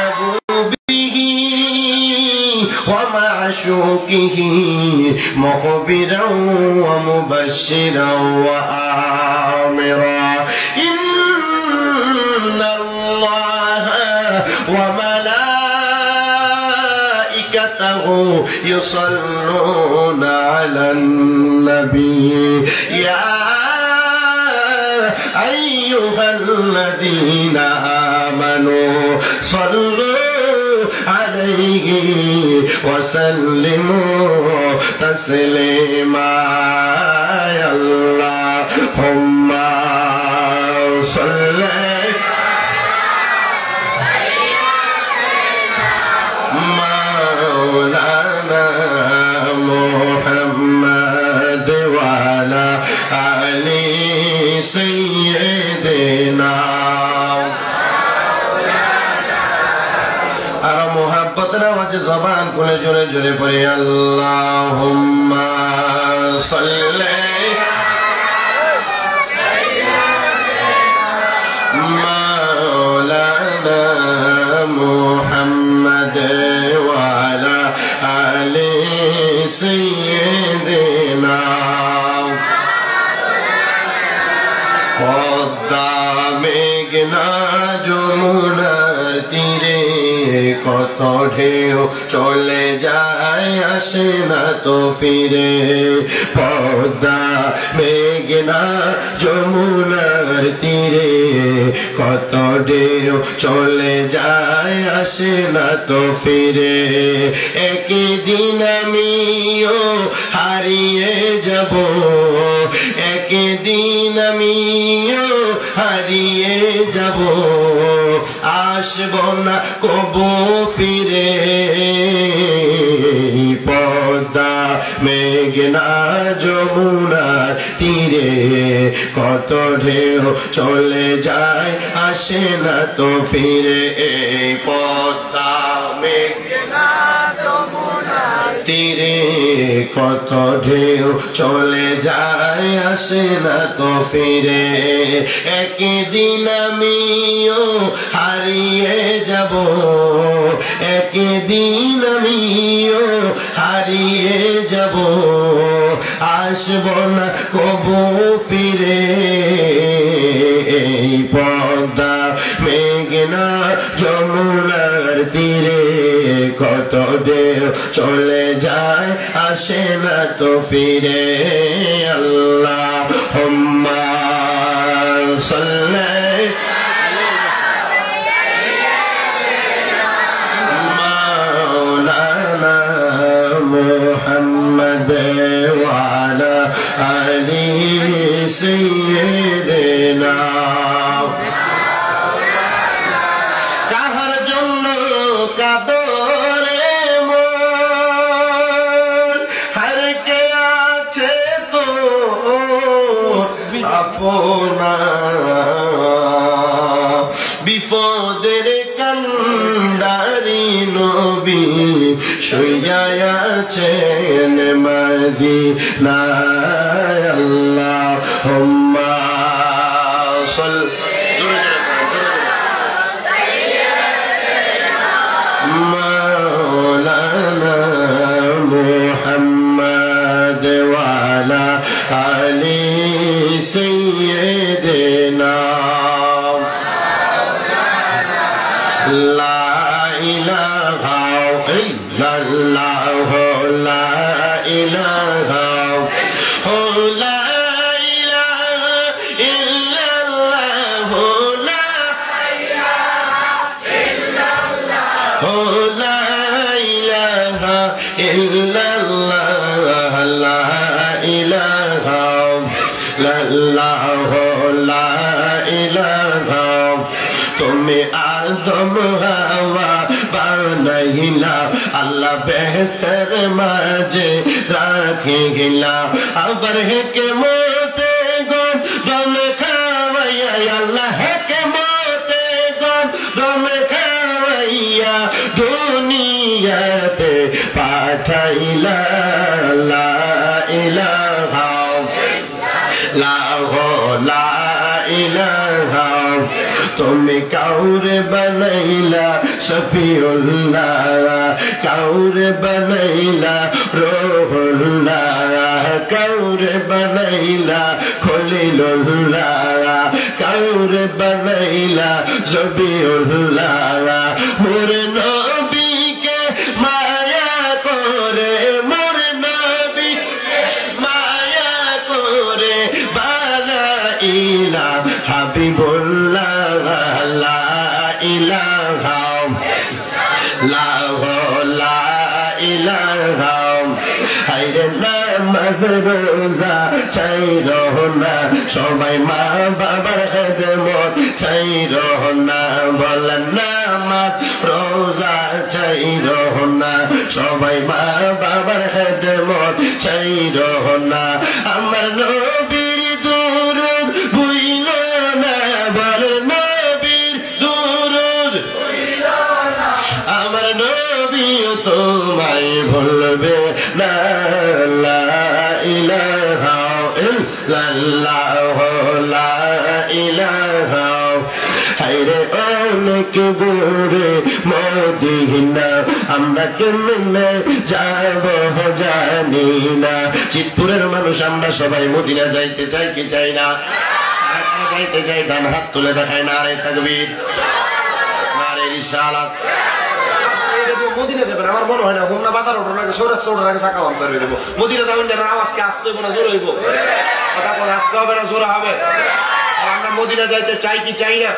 محبوبه ومعشوقه مخبرا ومبشرا وآمرا. إن الله وملائكته يصلون على النبي. يا أيها الذين آمنوا صلوا عليه وسلموا تسليما يا اللهم صل مولانا محمد وعلى آل سيدنا মোহাব্বত নামাজ জবান খুলে জোরে জোরে পড়ে আল্লাহ সাল্লি কত ঢেউ চলে যায়, আসে না তো ফিরে। পদ্মা, মেঘনা, যমুনার তীরে। কত ঢেউ চলে যায়, আসে না তো ফিরে। একদিন আমিও হারিয়ে যাব, একদিন আমিও হারিয়ে যাব। আসব না, কবু ফিরে। পদ্মা মেঘনা যমুনার তীরে কত ঢেউ চলে যায়, আসে না তো ফিরে। পদ্মা মেঘনা তীরে কত ঢেউ চলে যায়, আসে না তো ফিরে। একদিন আমিও হারিয়ে যাব। একদিন আমিও হারিয়ে যাব। আসব না কবু ফিরে। কত ঢেউ চলে যায় আসে না তো ফিরে আল্লাহ হুম্মা সাল্লাই مولانا محمد وعلى آل سيدنا শুয়ায় আছেন মদিনায় আল্লাহ मां जे ہے کہ কাউরে বানাইলা সফিউল্লাহ কাউরে বানাইলা রোহুল্লাহ কাউরে বানাইলা খলিলুল্লাহ কাউরে বানাইলা জবিউল্লাহ মোরে নবীকে সবাই মা বাবার খেদমত চাই রহনা বলেন নামাজ রোজা চাই রহনা সবাই মা বাবার খেদমত চাই রহনা আমার নবীর দুরুদ বুইল না বল নবীর দুরুদ আমার নবীও তোমায় ভুলবে না লা ইলাহা অনেক দূরে মদিনা, আমরা কেমনে যাব জানি না। মানুষ, আমরা সবাই মদিনা যাইতে চাই কি চাই না? যাইতে চাই, ডান হাত তুলে দেখায় না তাকবীর। আমার মনে হয় না আসতে না আসতে হবে না হবে। আর আমরা মদিনা যাইতে চাই কি চাই না?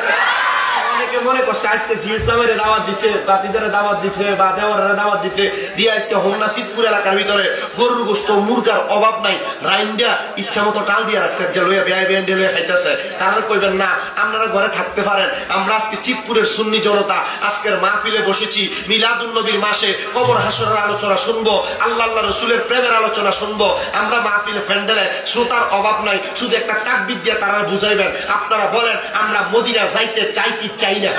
অনেকে মনে করছে, আজকে জিএসএমের দাওয়াত দিছে তাঁতিদের দাওয়াত দিছে, বা দেওয়ারের দাওয়াত দিছে, দিয়ে আজকে হোমনা শীতপুর এলাকার ভিতরে গরুর গোস্ত, মুরগার অভাব নাই রাইন দিয়া ইচ্ছা মতো টাল দিয়ে রাখছে, যে লইয়া বিয়াই বিয়ান দিয়ে লইয়া খাইতেছে। তারা কইবেন না, আপনারা ঘরে থাকতে পারেন, আমরা আজকে চিতপুরের সুন্নি জনতা, আজকের মাহফিলে বসেছি মিলাদুল নবীর মাসে কবর হাসরের আলোচনা শুনব, আল্লাহ আল্লাহ রসুলের প্রেমের আলোচনা শুনব, আমরা মাহফিলে ফ্যান্ডেলে, শ্রোতার অভাব নাই, শুধু একটা তাকবিদ দিয়ে তারা বুঝাইবেন, আপনারা বলেন, আমরা মদিনা যাইতে চাই কি চাই না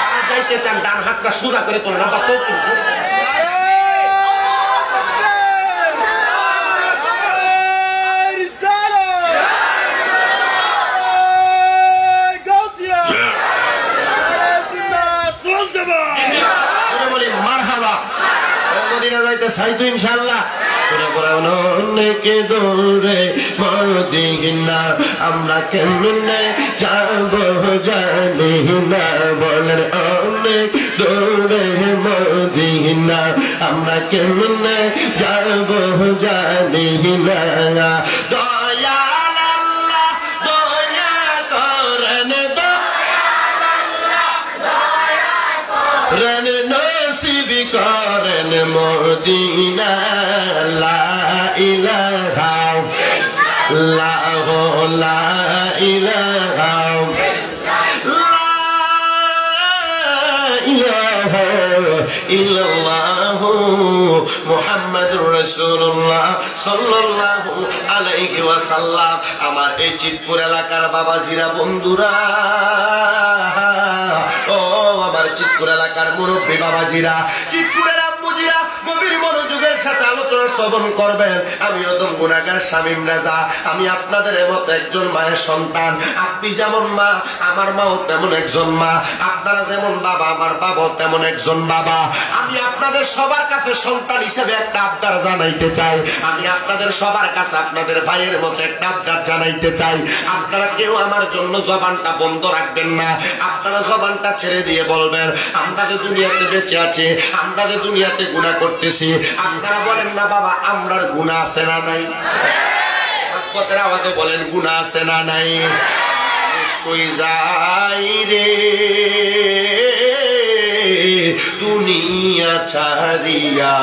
তারা যাইতে চান ডান হাতটা সুদা করে তোলেন আমরা তো যাইতে চাই করে অনেকে দৌড়ে মদিনা, আমরা কেমনে যাব জানি না। বলেন, অনেক দৌড়ে মদিনা, আমরা কেমনে যাব জানি না। দয়া মদিনা, লা ইলাহা লা লা ইলাহা ইল্লাল্লাহু মুহাম্মাদুর রাসূলুল্লাহ সাল্লাল্লাহু আলাইহি ওয়াসাল্লাম। আমার এই চিতপুর এলাকার বাবাজিরা, বন্ধুরা, ও আমার চিতপুর এলাকার মুরব্বী বাবাজিরা, চিতপুরের গভীর মনোযোগের সাথে আলোচনা শ্রবণ করবেন। আমি অদম গুণাগার স্বামীম রাজা। আমি আপনাদের মতো একজন মায়ের সন্তান। আপনি যেমন মা, আমার মাও তেমন একজন মা। আপনারা যেমন বাবা, আমার বাবা তেমন একজন বাবা। আমি আপনাদের সবার কাছে সন্তান হিসেবে একটা আবদার জানাইতে চাই। আমি আপনাদের সবার কাছে আপনাদের ভাইয়ের মতো একটা আবদার জানাইতে চাই। আপনারা কেউ আমার জন্য জবানটা বন্ধ রাখবেন না। আপনারা জবানটা ছেড়ে দিয়ে বলবেন, আমরা যে দুনিয়াতে বেঁচে আছি, আমরা যে দুনিয়াতে গুণা করতেছি। আপনারা বলেন না, বাবা, আমরার গুণা আছে না নাই? পথের আওয়াজে বলেন, গুণা আছে না নাই? যাই রে। দুনিয়া ছাড়িয়া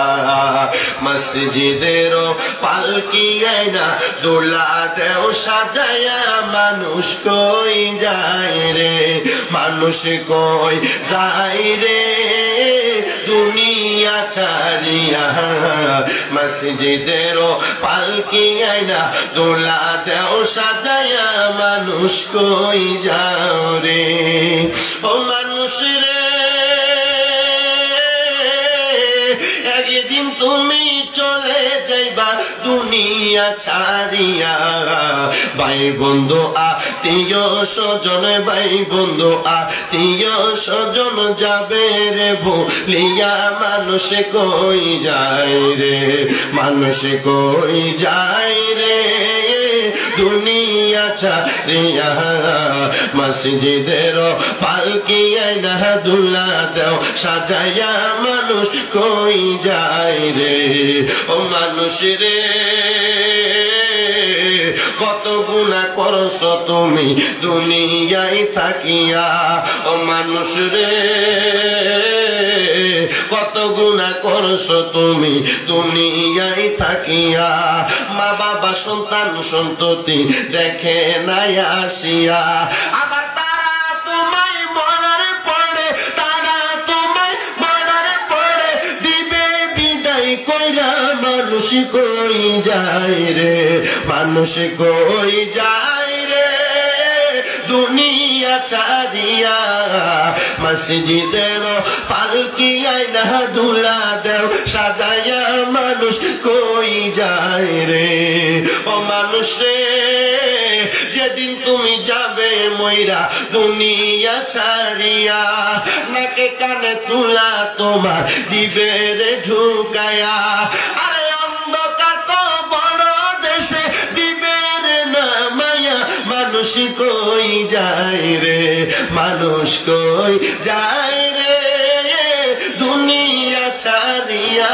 মসজিদের পালকি আইনা দোলা দেও সাজায়া মানুষ কই যায় রে? মানুষ কই যায় রে? দুনিয়া ছাড়িয়া মসজিদের পালকি আইনা, দোলা দেও সাজায়া মানুষ কই যাও রে? ও মানুষ রে, একদিন তুমি দুনিয়া ছাড়িয়া। ভাই বন্ধু, আত্মীয় স্বজন, ভাই বন্ধু, আত্মীয় স্বজন যাবে রে, ভুলিয়া মানুষ কই যায় রে? মানুষ কই যায় রে? দুনিয়া ছাড়িয়া মসজিদের পালকি আইনা দুলা দেও, সাজাইয়া মানুষ কই যায় রে? ও মানুষ রে। কত গুণা করছ তুমি? দুনিয়ায় থাকিয়া, ও মানুষ রে, কত গুণা করছ তুমি? দুনিয়ায় থাকিয়া, মা বাবা সন্তান সন্ততি দেখে নাই আসিয়া, আবার মানুষ কই যায় রে? মানুষ কই যায় রে? দুনিয়া চারিয়া মসজিদের পালকি আইনা দুলা দেও, সাজাইয়া মানুষ কই যায় রে? ও মানুষ রে, যেদিন তুমি যাবে ময়রা দুনিয়া ছাড়িয়া, নাকে কানে তুলা তোমার দিবে রে ঢুকায়া। মানুষ কই যায় রে? মানুষ কই যায় রে? দুনিয়া ছাড়িয়া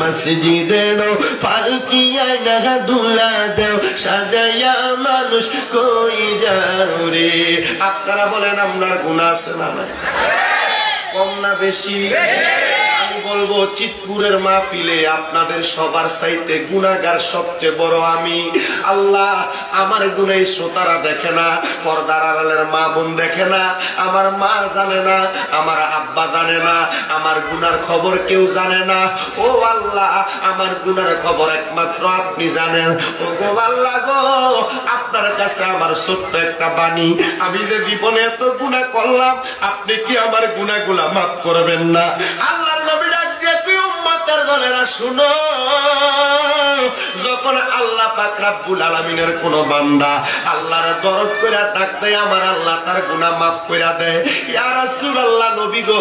মসজিদের পালকিয়া না দুলা দেও, সাজাইয়া মানুষ কই যাও রে? আপনারা বলেন আপনার গুণা আছে না? কম না বেশি? আমি বলব, চিতপুরের মাহফিলে আপনাদের সবার চাইতে গুণাগার সবচেয়ে বড় আমি। আল্লাহ, আমার গুণাই শ্রোতারা দেখে না, পর্দার আড়ালের মা বোন দেখে না, আমার মা জানে না, আমার আব্বা জানে না, আমার গুনার খবর কেউ জানে না। ও আল্লাহ, আমার গুনার খবর একমাত্র আপনি জানেন। ও গো আল্লাহ গো, আপনার কাছে আমার ছোট্ট একটা বাণী। আমি যে জীবনে এত গুণা করলাম, আপনি কি আমার গুণাগুলা মাফ করবেন না? আল্লাহ নবী ডাক দিয়ে উম্মতের দলেরা শুনো, যখন আল্লাহ পাক রাব্বুল আলামিনের কোন বান্দা আল্লাহর দরদ কইরা ডাক দেয়, আমার আল্লাহ তার গুনাহ মাফ কইরা দেয়। ইয়া রাসূলুল্লাহ নবী গো,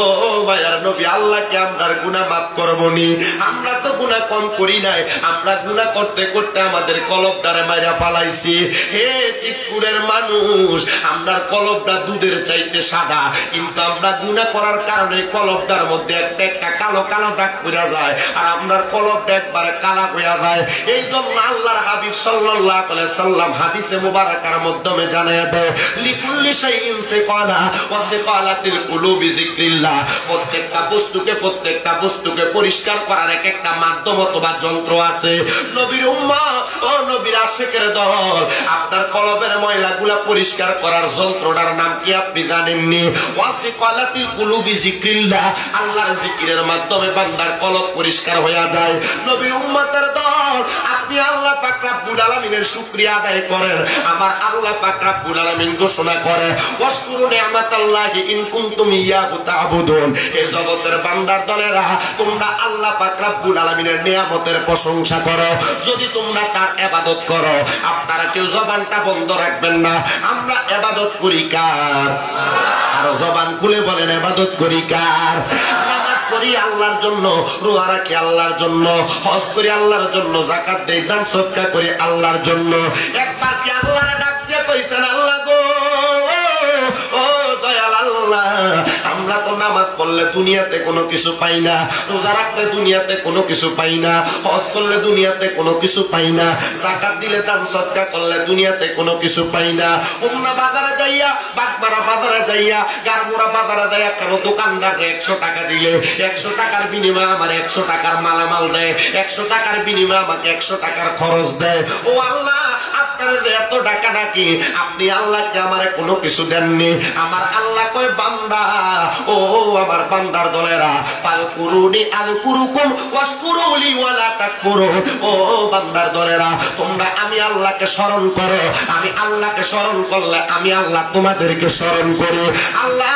ও ভাইয়ার নবী, আল্লাহকে আমরার গুনাহ মাফ করবনি। আমরা তো গুনাহ কম করি নাই, আমরা গুনাহ করতে করতে আমাদের কলবটারে মাইরা পালাইছি হে চিতপুরের মানুষ আমরা কলবটা দুধের চাইতে সাদা, কিন্তু আমরা গুনাহ করার কারণে কলবটার মধ্যে একটা একটা কালো কালো দাগ পড়া যায় আর আপনার কলবটা একবারে কালা হইয়া যায়। এই জন্য আল্লাহর হাবিব সাল্লাম হাদিসে মুবারাকার মাধ্যমে দেয়, লিকুল্লি শাইইন সিকালা ওয়া সিকালাতিল কুলুবি যিকরিল্লাহ। প্রত্যেকটা বস্তুকে প্রত্যেকটা বস্তুকে পরিষ্কার করার এক একটা মাধ্যম অথবা যন্ত্র আছে। নবীর উম্মত, ও নবীর দল, আপনার কলবের ময়লাগুলা পরিষ্কার করার যন্ত্রটার নাম কি আপনি জানেননি? ওয়াসি কলাতিল কুলুবি জিক্রিল্লাহ আল্লাহর জিকিরের মাধ্যমে বান্দার কলব পরিষ্কার হয়ে যায়। নবীর উম্মতের দল, আপনি আল্লাহ পাক রাব্বুল আলামিনের শুকরিয়া আদায় করেন। আমার আল্লাহ পাক রাব্বুল আলামিন ঘোষণা করে, ওয়াশকুরু নি'মাতাল্লাহি ইন কুনতুম ইয়াহু তা'বুদুন এই জগতের বান্দার দলেরা, তোমরা আল্লাহ পাক রাব্বুল আলামিনের নিয়ামতের প্রশংসা করো। যদি তোমরা তার ইবাদত করো, আপনারা কেউ জবানটা বন্ধ রাখবেন না। আমরা ইবাদত করি কার? আর জবান খুলে বলেন ইবাদত করি কার? করি আল্লাহর জন্য রোয়া রাখি আল্লাহর জন্য, হজ করি আল্লাহর জন্য জাকাত দেই, দান সৎকা করি আল্লাহর জন্য। একবার কি আল্লাহর ডাক দিয়ে কইছেন, আল্লাহ গো ও দয়াল আল্লাহ আমরা তো নামাজ পড়লে দুনিয়াতে কোনো কিছু পাই না। রোজা রাখলে দুনিয়াতে কোনো কিছু পাই না। হজ করলে দুনিয়াতে কোনো কিছু পাই না। জাকাত দিলে দান সৎকা করলে দুনিয়াতে কোনো কিছু পাই না। উমনা বাজারে যাইয়া, বাগমারা বাজারে যাইয়া গারমোড়া বাজারে যাইয়া কারও দোকানদার একশো টাকা দিলে, একশো টাকার বিনিময়ে আমার একশো টাকার মালামাল দেয়, একশো টাকার বিনিময়ে আমাকে একশো টাকার খরচ দেয়। ও আল্লাহ এত টাকা নাকি আপনি আল্লাহকে আমারে কোনো কিছু দেননি। আমার আল্লাহ কয়, বান্দা ও আমার বান্দার দলেরা। পাল কুরুনি আল কুরুকুম ওয়াসকুরুলি ওয়ালা তাকফুরুন ও বান্দার দলেরা, তোমরা আমি আল্লাহকে স্মরণ করো। আমি আল্লাহকে স্মরণ করলে আমি আল্লাহ তোমাদেরকে স্মরণ করি। আল্লাহ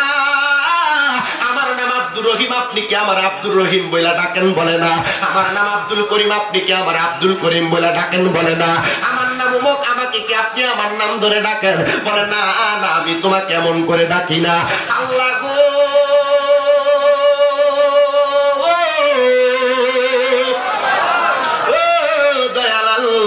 রহিম, আপনি কি আমার আব্দুর রহিম বইলা ডাকেন বলে না? আমার নাম আব্দুল করিম, আপনি কি আমার আব্দুল করিম বলে ডাকেন বলে না? আমার নাম উমক আমাকে কি আপনি আমার নাম ধরে ডাকেন? বলে না না, আমি তোমাকে এমন করে ডাকি না। আল্লাহ গো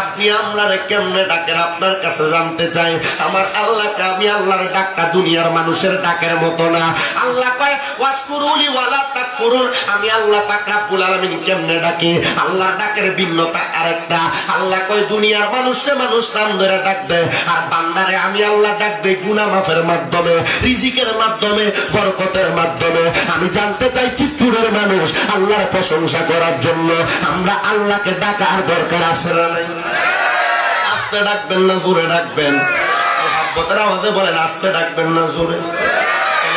আপনি আপনারে কেমনে ডাকেন? আপনার কাছে জানতে চাই, আমার আল্লাহকে আমি আল্লাহর ডাকটা দুনিয়ার মানুষের ডাকের মতো না। আল্লাহ কয়, ওয়াজকুরুলি ওয়ালা তাকফুরুন। আমি আল্লাহ পাক রাব্বুল আলামিন কেমনে ডাকি? আল্লাহর ডাকের ভিন্নতা আরেকটা। আল্লাহ কয়, দুনিয়ার মানুষে মানুষ নাম ধরে ডাক দেয় আর বান্দারে আমি আল্লাহ ডাক দেই গুনাহ মাফের মাধ্যমে, রিজিকের মাধ্যমে, বরকতের মাধ্যমে। আমি জানতে চাই, চিত্তুরের মানুষ আল্লাহর প্রশংসা করার জন্য আমরা আল্লাহকে ডাকার দরকার আছে না? আস্তে ডাকবেন না জোরে ডাকবেন মোহাব্বতের আওয়াজে বলেন আস্তে ডাকবেন না জোরে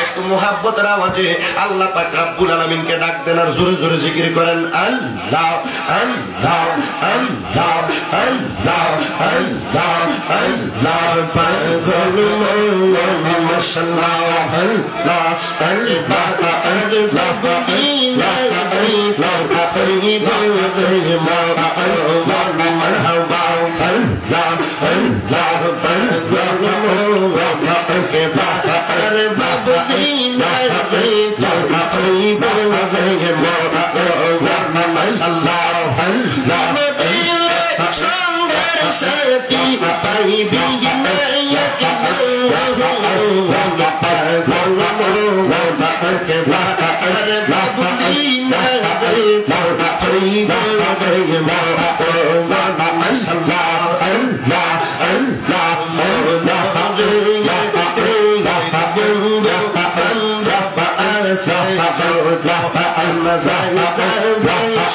একটু মোহাব্বতের আওয়াজে আল্লাহ পাক রাব্বুল আলামিনকে ডাক দেন আর জোরে জোরে জিকির করেন আল্লাহ আল্লাহ আল্লাহ আল্লাহ আল্লাহ আল্লাহ মাশাআল্লাহ আল্লাহ আল্লাহ আল্লাহ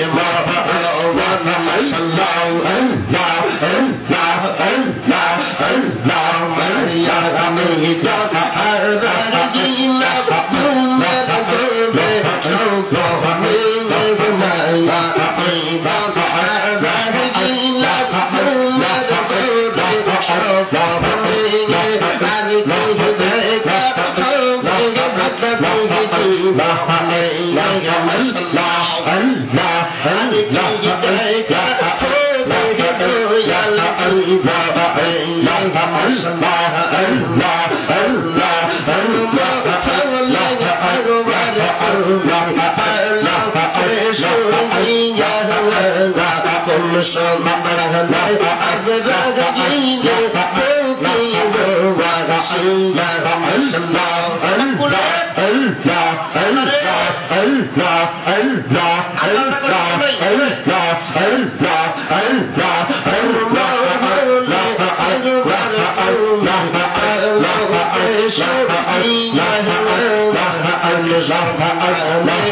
هوا Rama.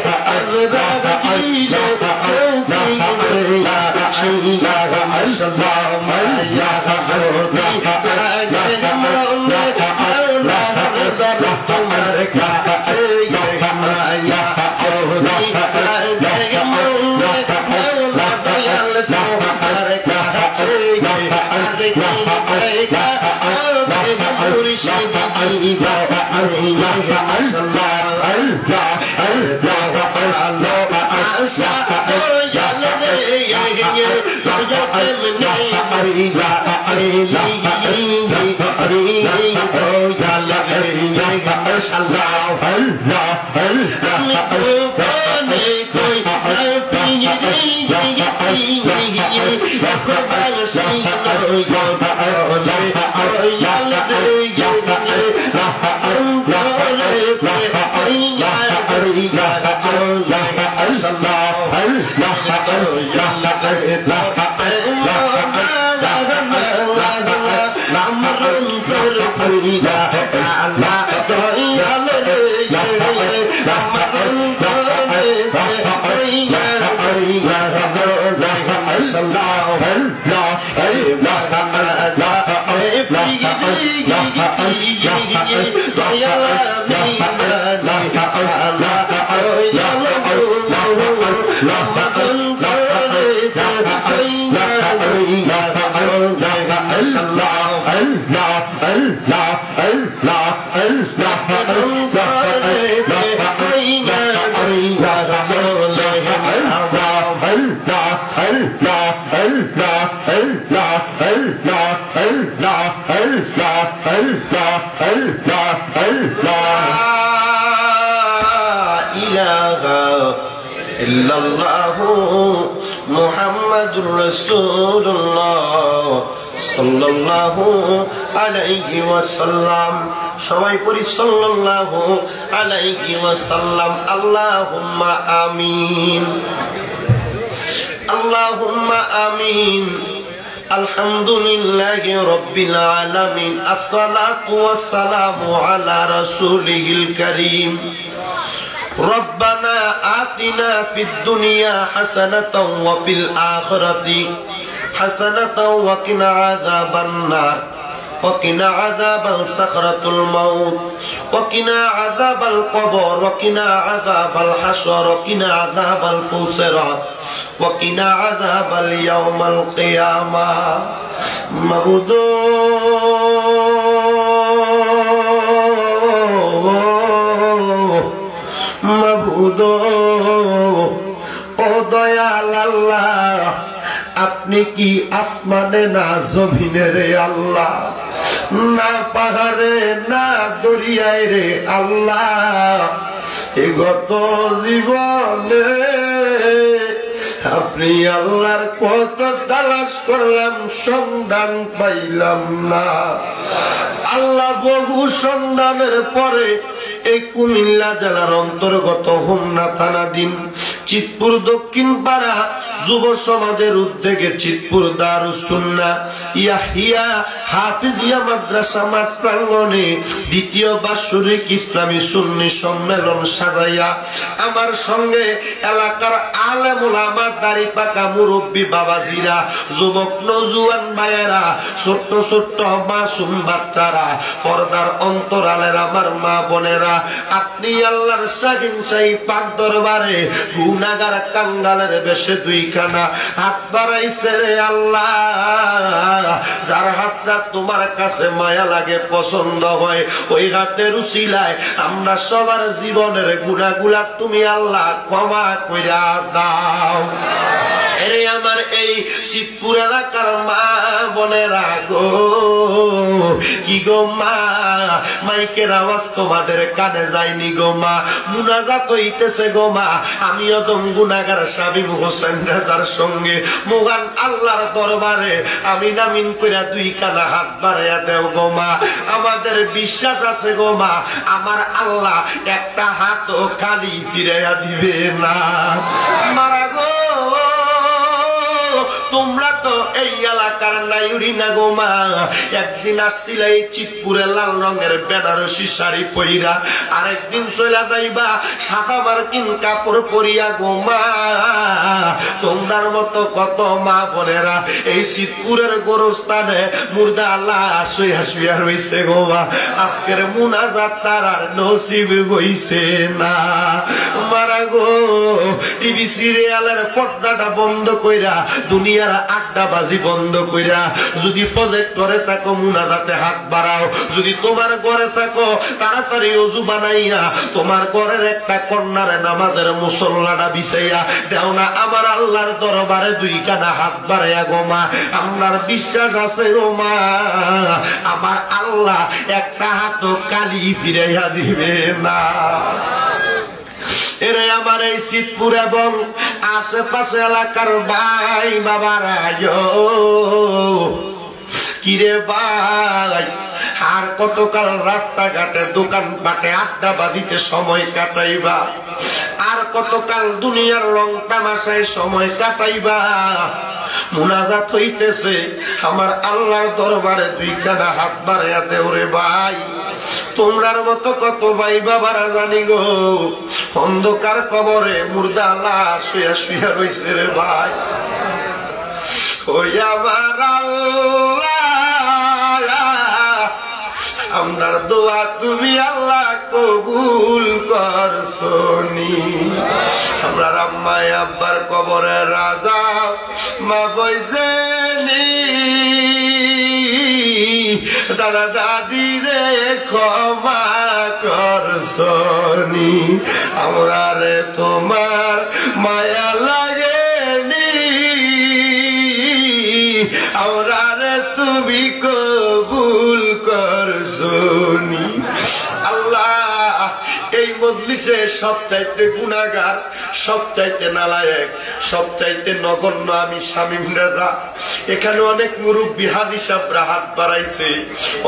Allah, Allah, sallallahu জোরে সাল্লাহ মুহাম্মাদুর রাসূলুল্লাহ সাল্লাল্লাহু আলাইহি ওয়াসাল্লাম সবাই পড়ি সাল্লাল্লাহু আলাইহি ওয়াসাল্লাম আল্লাহুম্মা আমিন আল্লাহুম্মা আমিন الحمد لله رب العالمين الصلاة والسلام على رسوله الكريم ربنا آتنا في الدنيا حسنة وفي الآخرة حسنة وقنا عذاب النار. وقنا عذاب الصخرة الموت وقنا عذاب القبر وقنا عذاب الحشر وقنا عذاب الفلسرات وقنا عذاب اليوم القيامة مبدو মাবুদ ও দয়াল আল্লাহ আপনি কি আসমানে না জমিনে রে আল্লাহ? না পাহাড়ে, না দরিয়ায় রে আল্লাহ। এগত গত জীবনে আপনি আল্লাহর কত তালাশ করলাম, সন্ধান পাইলাম না। আল্লাহ বহু সন্ধানের পরে এই কুমিল্লা জেলার অন্তর্গত হোমনা থানাধীন চিতপুর দক্ষিণ পাড়া যুব সমাজের উদ্যোগে চিতপুর দারুসুন্না প্রাঙ্গনে দ্বিতীয় বাৎসরিক ইসলামী সুন্নি সম্মেলন সাজাইয়া আমার সঙ্গে এলাকার আলেমুল আমার দাড়ি পাকা মুরব্বী যুবক নজুয়ান মায়েরা ছোট্ট ছোট্ট মাসুম বাচ্চারা, পর্দার অন্তরালের আমার মা বোনেরা, আপনি আল্লাহর শাহিন শাহী পাক দরবারে গুনাগার কাঙ্গালের বেশে দুইখানা হাত বাড়াইছে রে আল্লাহ। যার হাতটা তোমার কাছে মায়া লাগে, পছন্দ হয়, ওই হাতের উচিলায় আমরা সবার জীবনের গুণাগুলা তুমি আল্লাহ ক্ষমা কইরা দাও। Yes. এরে আমার এই শীতপুর এলাকার মা বোনেরা গো কি গো মা, মাইকের আওয়াজ তোমাদের কানে যায়নি গো মা। মুনাজাত হইতেছে গো মা। আমিও দম গুনাগার সাবিব হোসেন রাজার সঙ্গে। মুগান আল্লাহর দরবারে আমি নামিন কইরা দুই কানা হাত বাড়াইয়া দেও গো মা। আমাদের বিশ্বাস আছে গো মা, আমার আল্লাহ একটা হাতও খালি ফিরাইয়া দিবে না। মারা গো। তোমরা তো এই একদিন আসছিল এই চিতপুরে লাল রঙের বেনারসি শাড়ি আরেকদিন যাইবা সাদা মার্কিন কাপড় পরিয়া মতো কত মা বোনেরা এই চিতপুরের গোরস্থানে মুর্দা শুয়া রয়েছে গো আজকের তার আর নসিব হইছে না। মারা গো, টিভি সিরিয়ালের পর্দাটা বন্ধ কইরা দুনিয়ার আড্ডাবাজি বন্ধ কইরা যদি প্রজেক্টরে থাকো, মুনাজাতে হাত বাড়াও। যদি তোমার ঘরে থাকো, তাড়াতাড়ি অজু বানাইয়া তোমার ঘরের একটা কন্যারে নামাজের মুসল্লাটা বিছাইয়া দেও না। আমার আল্লাহর দরবারে দুই কানা হাত বাড়াইয়া গোমা আমার বিশ্বাস আছে গো মা? আমার আল্লাহ একটা হাত কালি ফিরাইয়া দিবে না। এরে আমার এই শীতপুর এবং আশেপাশে এলাকার ভাই বাবারা কিরে ভাই? আর কতকাল রাস্তাঘাটে দোকান পাটে আড্ডা বাদিতে সময় কাটাইবা। আর কতকাল দুনিয়ার রং তামাশায় সময় কাটাইবা। মুনাজাত হইতেছে, আমার আল্লাহর দরবারে দুইখানা হাত বাড়াইয়াতে ওরে ভাই। তোমরার মতো কত ভাই বাবারা জানি গো। অন্ধকার কবরে মুর্দা লাশ শুয়া শুয়া রইছে রে ভাই। ওই আমার আল্লাহ আমার দোয়া তুমি আল্লাহ কবুল করছনি আমরা আম্মায় আব্বার কবরে রাজা মা বইছেনি দাদা দাদি রে ক্ষমা করছনি আমরা রে তোমার মায়া লাগেনি এই মজলিসে সব চাইতে গুণাগার সব চাইতে নালায়ক সব চাইতে নগণ্য আমি স্বামী রেজা এখানে অনেক মুরব্বী হাদিসাবরা হাত বাড়াইছে,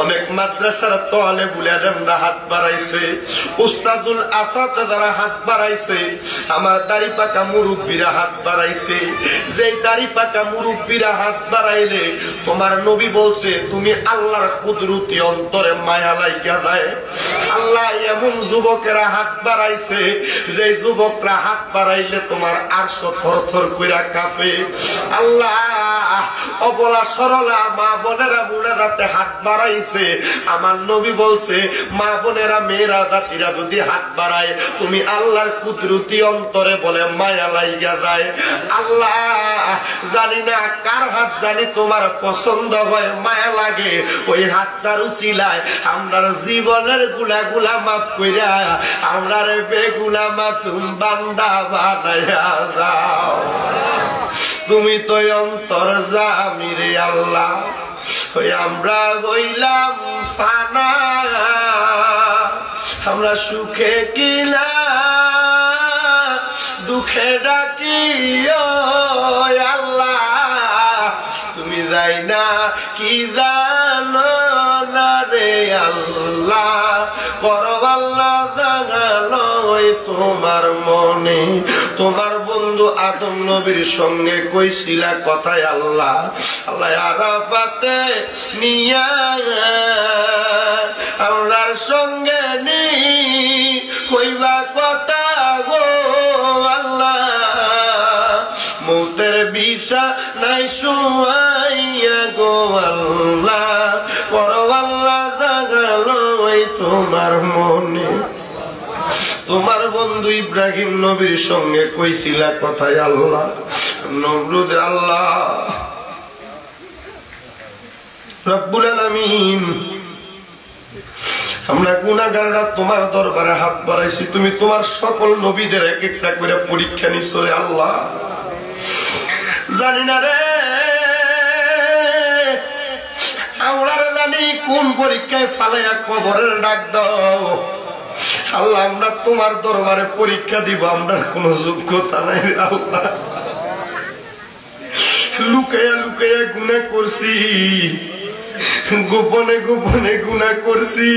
অনেক মাদ্রাসার তলে বুলাডামরা হাত বাড়াইছে, উস্তাদুল আসাতে যারা হাত বাড়াইছে, আমার দাড়ি পাকা মুরব্বীরা হাত বাড়াইছে। যে দাড়ি পাকা মুরব্বীরা হাত বাড়াইলে, তোমার নবী বলছে, তুমি আল্লাহর কুদরতি অন্তরে মায়া লাইগা যায়। আল্লাহ এমন যুবকেরা হাত বাড়াইছে, যে যুবকরা হাত বাড়াইলে তোমার আরশ থর থর কইরা কাঁপে। আল্লাহ, অবলা সরলা মা বোনেরা মুনেরাতে হাত বাড়াইছে। আমার নবী বলছে, মা বোনেরা, মেয়েরা, জাতিরা যদি হাত বাড়ায়, তুমি আল্লাহর কুদরতি অন্তরে বলে মায়া লাইগা যায়। আল্লাহ, জানি না কার হাত জানি তোমার পছন্দ হয়, মায়া লাগে। ওই হাতটার উচিলায় আমরা জীবনেরগুলা গুলা মাফ কইরা আমরা বেগুলা মাসুম বান্দা বানাইয়া যাও তুমি তো অন্তর জামি রে আল্লাহ, ওই আমরা হইলাম ফানা। আমরা সুখে কিনা, দুঃখে ডাকি যাই না কি জানো না রে আল্লাহ? করবাল্লা জাগালো তোমার মনে। তোমার বন্ধু আদম নবীর সঙ্গে কইছিলা কথায় আল্লাহ আল্লাহ আরাফাতে নিয়া আমরার সঙ্গে নি, কইবা কথা গো আল্লাহ। মৌতের বিষা নাই শুয়াইয়া তোমার মনে। তোমার বন্ধু ইব্রাহিম নবীর সঙ্গে কইছিলা কথায় আল্লাহ, নবরুদ আল্লাহ। রব্বুল আলামিন, আমরা গুণাগাররা তোমার দরবারে হাত বাড়াইছি, তুমি তোমার সকল নবীদের এক একটা করে পরীক্ষা নিচ্ছ আল্লাহ। জানি না রে। আমরা জানি কোন পরীক্ষায় ফালাইয়া কবরের ডাক দাও? আল্লাহ, আমরা তোমার দরবারে পরীক্ষা দিব আমরা কোন যোগ্যতা নাই আল্লাহ। লুকাইয়া লুকাইয়া গুণা করছি। গোপনে গোপনে গুণা করছি।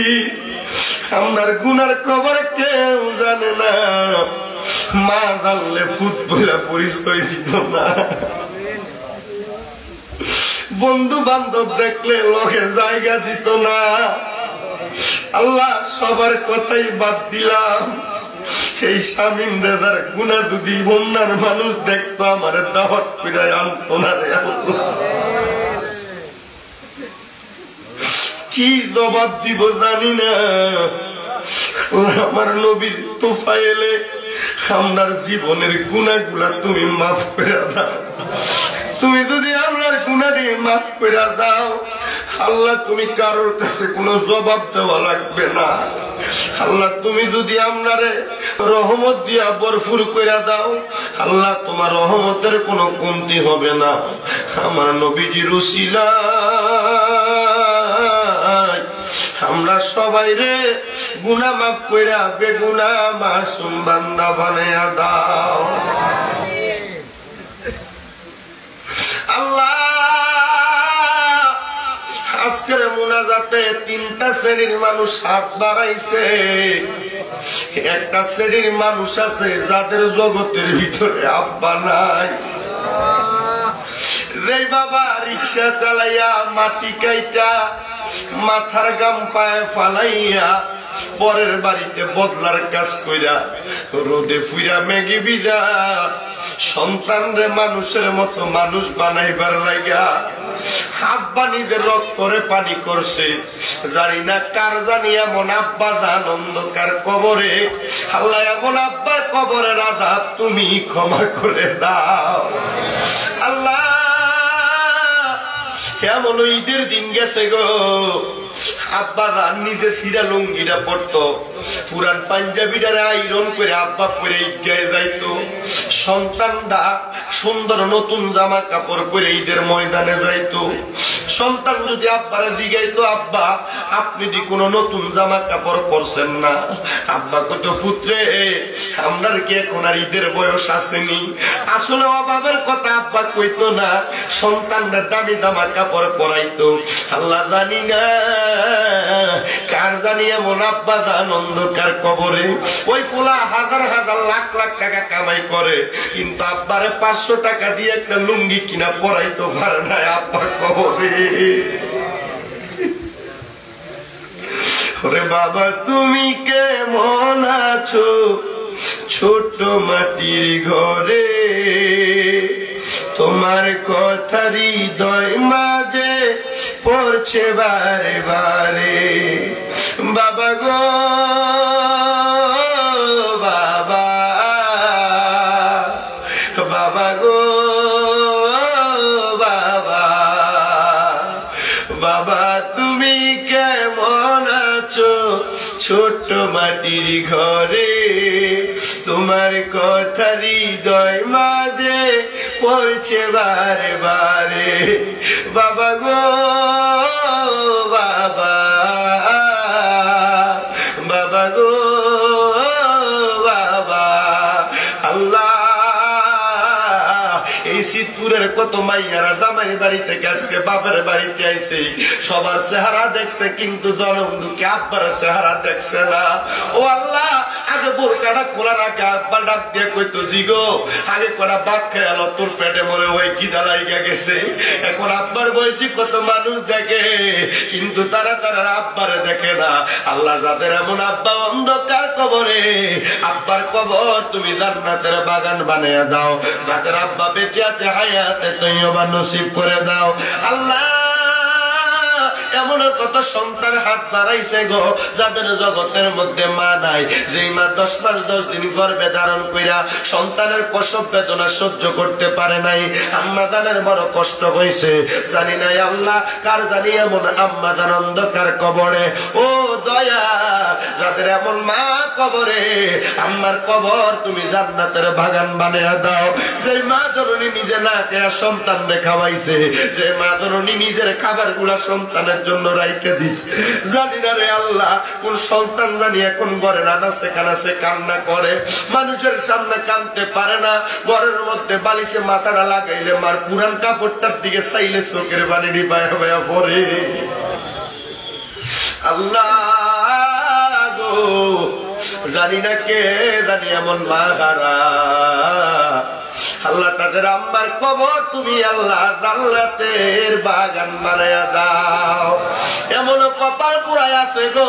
আমার গুনার খবর কেউ জানে না। মা জানলে ফুট বলে পরিচয় দিত না। বন্ধু বান্ধব দেখলে লোকে জায়গা দিত না। আল্লাহ সবার কথাই বাদ দিলাম। এই স্বামীন রেজার গুণা যদি বন্যার মানুষ দেখতো, আমার দাওয়াত ফিরায় আনতো না রে কি জবাব দিব জানি না। আমার নবীর তোফাইলে আপনার জীবনের গুণাগুলা তুমি মাফ করে দাও। তুমি যদি আপনার গুণা নিয়ে মাফ করে দাও, আল্লাহ তুমি কারোর কাছে কোনো জবাব দেওয়া লাগবে না। আল্লাহ তুমি যদি আপনারে রহমত দিয়া বরফুর করে দাও, আল্লাহ তোমার রহমতের কোনো কমতি হবে না। আমার নবীজি রুসিলা আমরা সবাই রে গুনা মাফ কইরা বেগুনা মাসুম বান্দা বানাইয়া দাও। আল্লাহ, আজকের মোনাজাতে তিনটা শ্রেণির মানুষ হাত বাড়াইছে। একটা শ্রেণির মানুষ আছে যাদের জগতের ভিতরে আব্বা নাই। রে বাবা রিক্সা চালাইয়া মাটি কাইটা মাথার গাম পায়ে ফালাইয়া পরের বাড়িতে বদলার কাজ কইরা রোদে ফুইরা মেঘে বিজা সন্তান রে মানুষের মতো মানুষ বানাইবার লাগা হাত বানিদের করে পানি করছে। জানি না কার জানি এমন আব্বা দান অন্ধকার কবরে। আল্লাহ এমন আব্বার কবরের আদাব তুমি ক্ষমা করে দাও। আল্লাহ এমন ঈদের দিন গেছে গো। আব্বা নিজে লুঙ্গিটা পড়তো পুরান আইরন করে আব্বা পরে যাইতো। সন্তানটা সুন্দর নতুন জামা কাপড় পরে ঈদের ময়দানে সন্তান যদি আব্বা, আপনি দি কোনো নতুন জামা কাপড় পরছেন না? আব্বা কত পুত্রে, আমরার কি এখন আর ঈদের বয়স আসেনি? আসলে অভাবের কথা আব্বা কইতো না, সন্তানরা দামি দামা কাপড় পরাইতো। আল্লাহ জানি না। কার জানি এমন আব্বা দান অন্ধকার কবরে? ওই পোলা হাজার হাজার লাখ লাখ টাকা কামাই করে। কিন্তু আব্বারে পাঁচশো টাকা দিয়ে একটা লুঙ্গি কিনা পরাইতো পারে না, আব্বা কবরে। ওরে বাবা, তুমি কেমন আছো? ছোট মাটির ঘরে। তোমার কথা হৃদয় মাঝে পড়ছে বারে বারে। বাবা গো বাবা, তুমি কেমন আছো? ছোট মাটির ঘরে তোমার কথা হৃদয় মাঝে পড়ছে বারে বারে। বাবা গো শীতপুরের কত মাইয়ারা দামের বাড়িতে গেছে, বাপের বাড়িতে আইছে। সবার চেহারা দেখছে, কিন্তু জনবন্ধুকে আব্বার চেহারা দেখছে না। ও আল্লাহ আগে বোরকাটা খোলার আগে আব্বার ডাক দিয়ে কইতো, জিগো, আগে কটা বাদ খেয়ে এলো তোর পেটে মনে হয় কিদা লাইগা গেছে। এখন আব্বার বয়সী কত মানুষ দেখে, কিন্তু তারা তারা আব্বারে দেখে না। আল্লাহ যাদের এমন আব্বা অন্ধকার কবরে, আব্বার কবর তুমি জান্নাতের বাগান বানিয়ে দাও। যাদের আব্বা বেঁচে আছে হায়াতে তৈবা নসিব করে দাও। আল্লাহ এমন কত সন্তান হাত বাড়াইছে গো, যাদের জগতের মধ্যে মা নাই। যেই মা দশ মাস, দশ দিন গর্ভে ধারণ কইরা সন্তানের প্রসব বেদনা সহ্য করতে পারে নাই, আম্মাদানের বড় কষ্ট হয়েছে জানি নাই আল্লাহ, কার জানি এমন আম্মাদান অন্ধকার কবরে। ও দয়া যাদের এমন মা কবরে, আম্মার কবর তুমি জান্নাতের বাগান বানিয়ে দাও। যে মা জননী নিজে না সন্তান খাওয়াইছে যে মা জননী নিজের খাবারগুলা সন্তানের জন্য রাইকে দিচ্ছে জানি না রে আল্লাহ, কোন সন্তান জানি এখন ঘরে নানাছে কানাছে কান্না করে। মানুষের সামনে কানতে পারে না, ঘরের মধ্যে বালিশে মাথাটা লাগাইলে মার পুরান কাপড়টার দিকে চাইলে চোখের বাড়ি নিপায় হয়ে পড়ে। আল্লাহ গো, জানি না কে জানি এমন মা হারা আল্লাহ তাদের আম্বার কবর তুমি আল্লাহ জান্নাতের বাগান বানায়া দাও। এমন কপাল পুরাই আছে গো।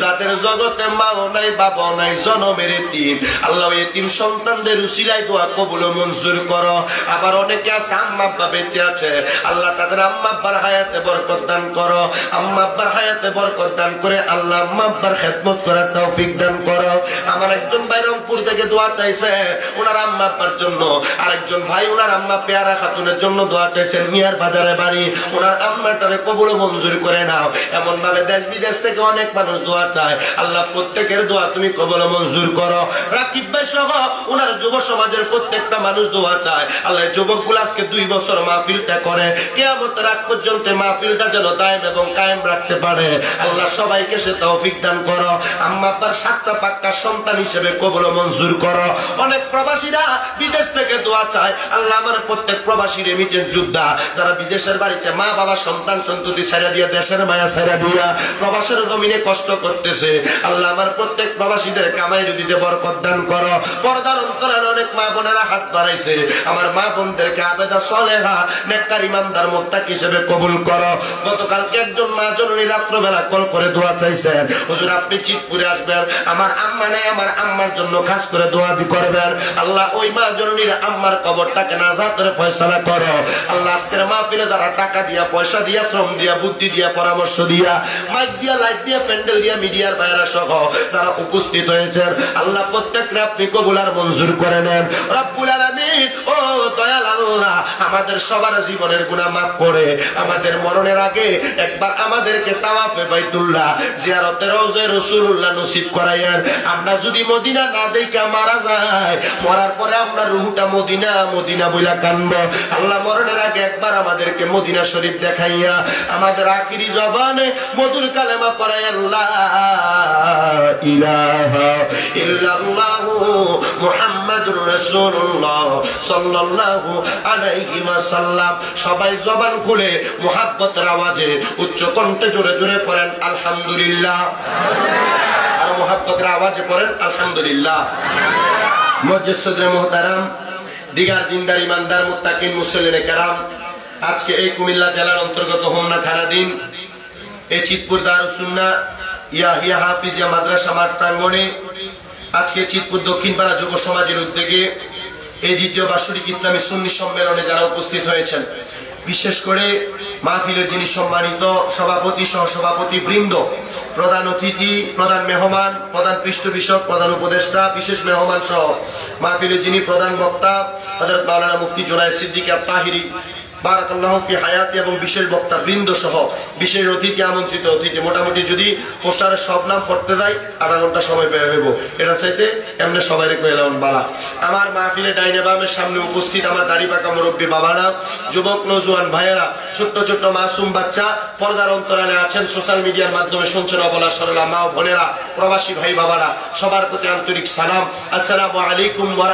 যাদের জগতে মাও নাই বাবা নাই, জনমের এতিম। আল্লাহ এতিম সন্তানদের উসিলাই দোয়া কবুল মঞ্জুর করো। আবার অনেকে আছে, আম্মা আব্বা বেঁচে আছে। আল্লাহ তাদের আম্মা আব্বার হায়াতে বরকত দান করো। আম্মা আব্বার হায়াতে বরকত দান করে আল্লাহ আম্মা আব্বার খেদমত করার তৌফিক দান করো। আমার একজন ভাই রংপুর থেকে দোয়া চাইছে। ওনার আম্মা জন্য। আরেকজন ভাই ওনার আম্মা পেয়ারা খাতুনের জন্য দোয়া চাইছেন, মিয়ার বাজারে বাড়ি। ওনার আম্মাটারে কবুল মঞ্জুর করে নাও। এমন ভাবে দেশ বিদেশ থেকে অনেক মানুষ দোয়া চায়। আল্লাহ, প্রত্যেকের দোয়া তুমি কবল মঞ্জুর করো। রাকিব ভাই সহ ওনার যুব সমাজের প্রত্যেকটা মানুষ দোয়া চায়। আল্লাহ যুবক আজকে দুই বছর মাহফিলটা করে। কেয়ামত রাগ পর্যন্ত মাহফিলটা যেন দায়ম এবং কায়েম রাখতে পারে। আল্লাহ, সবাইকে সে তৌফিক দান করো। আম্মা আব্বার সাতটা পাক্কা সন্তান হিসেবে কবল মঞ্জুর করো। অনেক প্রবাসীরা বিদেশ থেকে দোয়া চায়। আল্লাহ আমার প্রত্যেক প্রবাসী রেমিটেন্স যোদ্ধা, যারা বিদেশের বাড়িতে মা, বাবা, সন্তান, সন্ততি ছাড়া দিয়া দেশের মায়া ছাড়া দিয়া প্রবাসের জমিনে কষ্ট করতেছে। আল্লাহ আমার প্রত্যেক প্রবাসীদের কামাই দিতে বরকত দান করো। পর্দার অন্তরার অনেক মা বোনেরা হাত বাড়াইছে। আমার মা বোনদেরকে আবেদা সলেহা, নেককার ইমানদার মোত্তাক হিসেবে কবুল করো। গতকালকে একজন মা জননী রাত্রবেলা কল করে দোয়া চাইছেন। হুজুর, আপনি চিতপুরে আসবেন। আমার আম্মা নাই, আমার আম্মার জন্য খাস করে দোয়া করবেন। আল্লাহ ওই মা জননীর আম্মার কবরটাকে ফয়সালা করো। আল্লাহ আজকের যারা টাকা দিয়া, পয়সা দিয়া, শ্রম দিয়া, বুদ্ধি দিয়া, পরামর্শ দিয়া মাইক দিয়া লাইট দিয়া, প্যান্ডেল দিয়া, মিডিয়ার বাইরা সহ যারা উপস্থিত হয়েছেন, আল্লাহ আপনি কবুল আর মঞ্জুর করে নেন। আমাদের সবার জীবনের গুনাহ মাফ করে, আমাদের মরণের আগে একবার আমাদেরকে তাওয়াফে বাইতুল্লাহ জিয়ারতে নসিব করাইয়েন। আমরা যদি মদিনা না দেইকা মারা যায়, মরার পরে আমরা রুহুটা মদিনা মদিনা বইলা কানবো। আল্লাহ মরণের আগে একবার আমাদেরকে মদিনা শরীফ দেখাইয়া আমাদের আখিরি জবানে মধুর কালেমা আল্লাহ সবাই জবান খুলে মুহাব্বতের আওয়াজে উচ্চ কণ্ঠে জোরে জোরে পড়েন, আলহামদুলিল্লাহ। আর মুহাব্বতের আওয়াজে পড়েন, আলহামদুলিল্লাহ। মসজিদ সদরে মোহতারাম দিঘার দিনদার ইমানদার মুতাকিন মুসলিনে কারাম, আজকে এই কুমিল্লা জেলার অন্তর্গত হোমনা থানাধীন, এই চিতপুর দারুসুন্না, ইয়াহিয়া হাফিজিয়া মাদ্রাসা মাঠ প্রাঙ্গণে, আজকে চিতপুর দক্ষিণ পাড়া যুব সমাজের উদ্যোগে এই দ্বিতীয় বার্ষিক ইসলামী সুন্নি সম্মেলনে যারা উপস্থিত হয়েছেন বিশেষ করে মাহফিলের যিনি সম্মানিত সভাপতি সহ সভাপতি বৃন্দ, প্রধান অতিথি, প্রধান মেহমান, প্রধান পৃষ্ঠপোষক, প্রধান উপদেষ্টা, বিশেষ মেহমান সহ মাহফিলের যিনি প্রধান বক্তা হজরত মাওলানা মুফতি জোনায় সিদ্দিক তাহিরি হায়াতি এবং বিশেষ বক্তা বৃন্দ সহ বিশেষ অতিথি আমন্ত্রিত অতিথি। মোটামুটি যদি পোস্টারের সব নাম পড়তে দেয় আধা ঘণ্টা সময় ব্যয় হইব এটা চাইতে এমনি সবাই বালা। আমার মাহফিলে ডাইনে বামের সামনে উপস্থিত আমার দাড়ি পাকা মুরব্বী বাবারা, যুবক, নজওয়ান ভাইয়েরা, ছোট্ট ছোট্ট মাসুম বাচ্চা, পর্দার অন্তরালে আছেন সোশ্যাল মিডিয়ার মাধ্যমে শুনছেন অবলা সরলা মা ও বোনেরা, প্রবাসী ভাই বাবারা, সবার প্রতি আন্তরিক সালাম। আসসালামু আলাইকুম ওয়া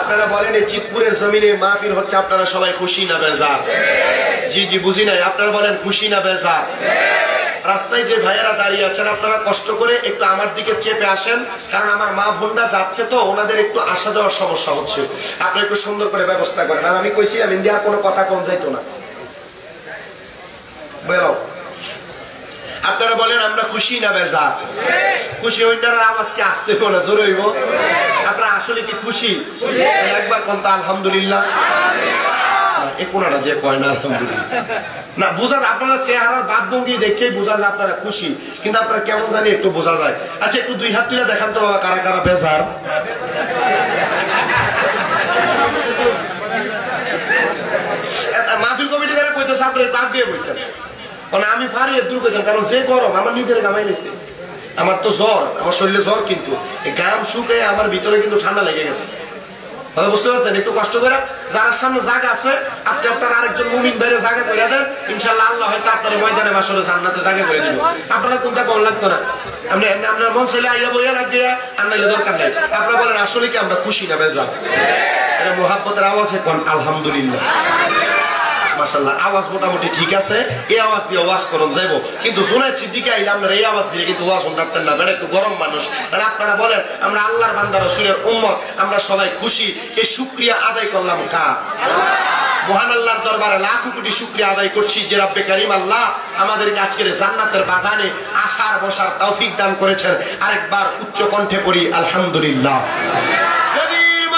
আপনারা বলেন এই চিতপুরের জমিনে মাহফিল হচ্ছে, আপনারা সবাই খুশি না বেজার? জি জি, বুঝি নাই। আপনারা বলেন, খুশি না বেজার? রাস্তায় যে ভাইয়েরা দাঁড়িয়ে আছেন, আপনারা কষ্ট করে একটু আমার দিকে চেপে আসেন, কারণ আমার মা বোনরা যাচ্ছে তো, ওনাদের একটু আসা যাওয়ার সমস্যা হচ্ছে। আপনি একটু সুন্দর করে ব্যবস্থা করেন। আর আমি কইছিলাম ইন্ডিয়ার কোনো কথা কম যাইতো না। বেরো আপনারা বলেন, আমরা খুশি না বেজা খুশি হইটার আওয়াজকে আসতে হইব না, জোর হইব। আপনারা আসলে কি খুশি? একবার কোন তো আলহামদুলিল্লাহ। আপনারা কিন্তু আপনারা কেমন জানি একটু বোঝা যায়। আচ্ছা একটু দুই কইতেছে, আপনার দিয়ে বলছেন কারণ আমি পারি দূর করতাম কারণ যে গরম আমার নিজের গামাই নিছে। আমার তো জ্বর, আমার শরীরে জ্বর কিন্তু। গাম শুকে আমার ভিতরে কিন্তু ঠান্ডা লেগে গেছে। বুঝতে পারছেন? একটু কষ্ট করে সামনে আছে, আপনি আপনার আরেকজন মুমিন করে দেন ইনশাল্লাহ আল্লাহ হয়তো আপনার ময়দানে বাসরে জান্নাতে জায়গা করে দিবে। আপনারা কোনটা কম লাগতো না? আপনার মন ছেলে আইয়া বইয়া লাগিয়ে আনাইলে দরকার নাই। আপনারা বলেন, আসলে কি আমরা খুশি না বেজা এটা মোহাব্বতের আওয়াজ এখন, আলহামদুলিল্লাহ। মাসাল্লাহ আওয়াজ মোটামুটি ঠিক আছে, এই আওয়াজ দিয়ে ওয়াজ করুন, যাইব। কিন্তু সিদ্দিকে এই আওয়াজ দিয়ে কিন্তু ওয়াজ না বেটা একটু গরম মানুষ। তাহলে আপনারা বলেন, আমরা আল্লাহর উম্মত, আমরা সবাই খুশি, এই আদায় করলাম কা মহান আল্লাহর দরবারে লাখ কোটি আদায় করছি যে আল্লাহ আমাদেরকে আজকের জান্নাতের বাগানে আসার বসার তৌফিক দান করেছেন। আরেকবার উচ্চ কণ্ঠে পড়ি, আলহামদুলিল্লাহ। গভীর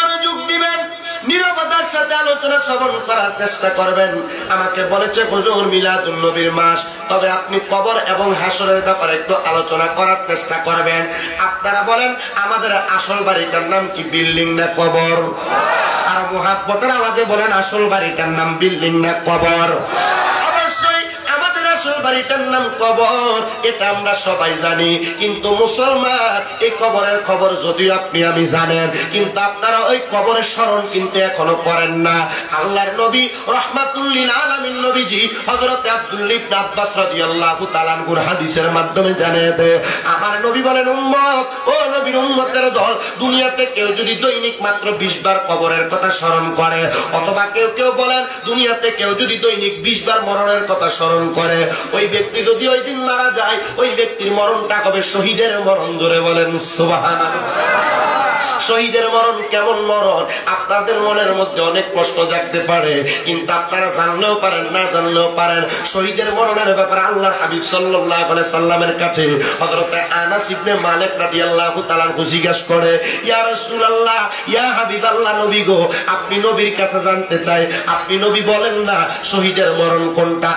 সাথে আলোচনা শ্রবণ করার চেষ্টা করবেন। আমাকে বলেছে হুজুর মিলাদুল নবীর মাস। তবে আপনি কবর এবং হাসরের ব্যাপারে একটু আলোচনা করার চেষ্টা করবেন। আপনারা বলেন, আমাদের আসল বাড়িটার নাম কি বিল্ডিং না কবর? আর মোহাব্বতের আওয়াজে বলেন, আসল বাড়িটার নাম বিল্ডিং না কবর। অবশ্যই আমাদের বাড়িটার নাম কবর, এটা আমরা সবাই জানি। কিন্তু মুসলমান, এই কবরের খবর যদিও আপনি আমি জানেন, কিন্তু আপনারা ওই কবরের স্মরণ কিন্তু এখনও করেন না। আল্লাহর নবী রহমাতুল্লিন আলামিন নবীজি, হযরত আব্দুল্লাহ ইবনে আব্বাস রাদিয়াল্লাহু তাআলা আনহুর হাদিসের মাধ্যমে জানিয়ে আমার নবী বলেন, উম্মত, ও নবীর উম্মতের দল, দুনিয়াতে কেউ যদি দৈনিক মাত্র 20 বার কবরের কথা স্মরণ করে, অথবা কেউ কেউ বলেন, দুনিয়াতে কেউ যদি দৈনিক 20 বার মরণের কথা স্মরণ করে ওই ব্যক্তি যদি ওই দিন মারা যায়, ওই ব্যক্তির মরণটা হবে শহীদের মরণ, জোরে বলেন, সুবহানাল্লাহ। শহীদের মরণ কেমন মরণ? আপনাদের মনের মধ্যে অনেক কষ্ট জাগতে পারে, কিন্তু আপনারা জানলেও পারেন, না জানলেও পারেন। শহীদের মরণের ব্যাপারে আল্লাহর হাবিব আলাইহি সাল্লামের কাছে হযরত আনাস ইবনে মালিক রাদিয়াল্লাহু তাআলা জিজ্ঞাসা করে, ইয়া রাসূলুল্লাহ, ইয়া হাবিবাল্লাহ নবী গো, আপনি নবীর কাছে জানতে চাই, আপনি নবী বলেন না, শহীদের মরণ কোনটা?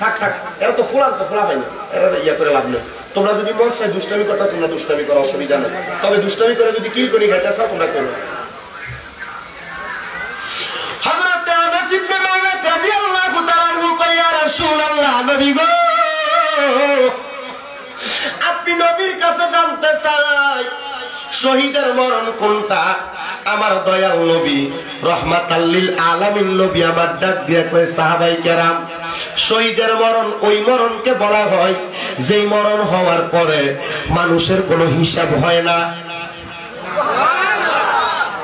থাক থাক এরা তো ফুলান তো ফুলা পাই এরা ইয়া করে লাভ নেই। তোমরা যদি মন চাই দুষ্টামি করতে, তোমরা দুষ্টামি করো অসুবিধা নেই। তবে দুষ্টামি করে যদি কিল করি খাইতে চাও, তোমরা করো। আমার দয়াল নবী রহমাত আল্লিল আলামিন নবী আমার ডাক দিয়ে কয়ে, সাহাবাই কেরাম শহীদের মরণ, ওই মরণকে বলা হয়। যেই মরণ হওয়ার পরে মানুষের কোনো হিসাব হয় না।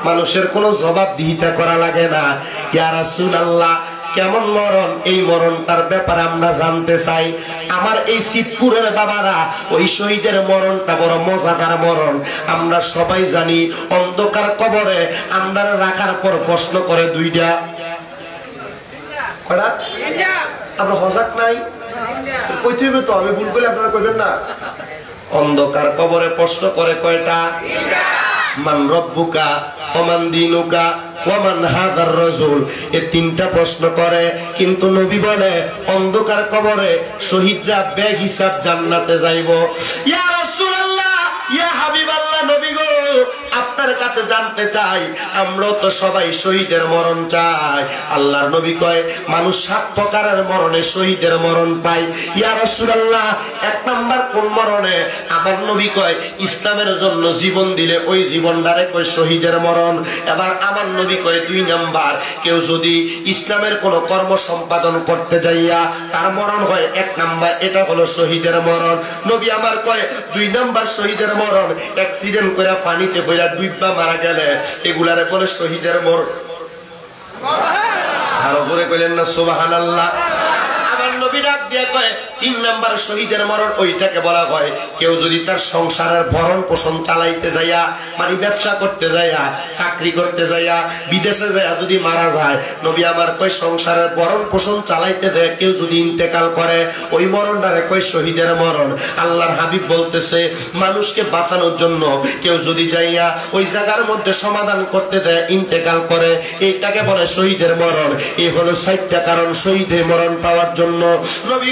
মানুষের কোনো জবাবদিহিতা করা লাগে না। ইয়া রাসূলুল্লাহ, কেমন মরণ? এই মরণটার ব্যাপারে আমরা জানতে চাই। আমার এই সিদ্ধপুরের বাবারা, ওই শহীদের মরণটা বড় মজাদার মরণ। আমরা সবাই জানি, অন্ধকার কবরে আমরা রাখার পর প্রশ্ন করে দুইটা কয়টা? আমরা হজাক নাই? কইতে তো, আমি ভুল করলে আপনারা কইবেন না। অন্ধকার কবরে প্রশ্ন করে কয়টা? মান রব্বুকা, ওমান দিনুকা, ওমান হাদার রজুল। এ তিনটা প্রশ্ন করে, কিন্তু নবী বলে, অন্ধকার কবরে শহীদরা বে হিসাব জান্নাতে যাইব। ইয়া রাসূলুল্লাহ, ইয়া হাবিবাল্লাহ নবী গো আপনার কাছে জানতে চাই, আমরাও তো সবাই শহীদের মরণ চাই। আল্লাহর নবী কয়, মানুষ সাত প্রকারের মরণে শহীদের মরণ পায়। ইয়া রাসূলুল্লাহ, এক নাম্বার কোন মরণে? আমার নবী কয়, ইসলামের জন্য জীবন দিলে ওই জীবনটারে কয় শহীদের মরণ। এবার আমার নবী কয় দুই নাম্বার, কেউ যদি ইসলামের কোন কর্ম সম্পাদন করতে যাইয়া তার মরণ হয়, এক নাম্বার এটা হলো শহীদের মরণ। নবী আমার কয়, দুই নাম্বার শহীদের মরণ, অ্যাক্সিডেন্ট করে পানিতে বইরা ডুববা মারা গেলে এগুলারে বলে শহীদের মর। আরও করে কইলেন না সোবাহ আল্লাহ আমার নবী ডাক দিয়ে কয় তিন নাম্বার শহীদের মরণ ওইটাকে বলা হয়। কেউ যদি তার সংসারের ভরণ পোষণ চালাইতে যাইয়া মানে ব্যবসা করতে যাইয়া, চাকরি করতে যাইয়া, বিদেশে যাইয়া যদি মারা যায়, নবী আমার কয় সংসারের ভরণ পোষণ চালাইতে দেয় কেউ যদি ইন্তেকাল করে, ওই মরণটারে কয় শহীদের মরণ। আল্লাহর হাবিব বলতেছে, মানুষকে বাঁচানোর জন্য কেউ যদি যাইয়া ওই জায়গার মধ্যে সমাধান করতে দেয় ইন্তেকাল করে, এইটাকে বলে শহীদের মরণ। এই হলো সাইটটা কারণ শহীদের মরণ পাওয়ার জন্য। নবী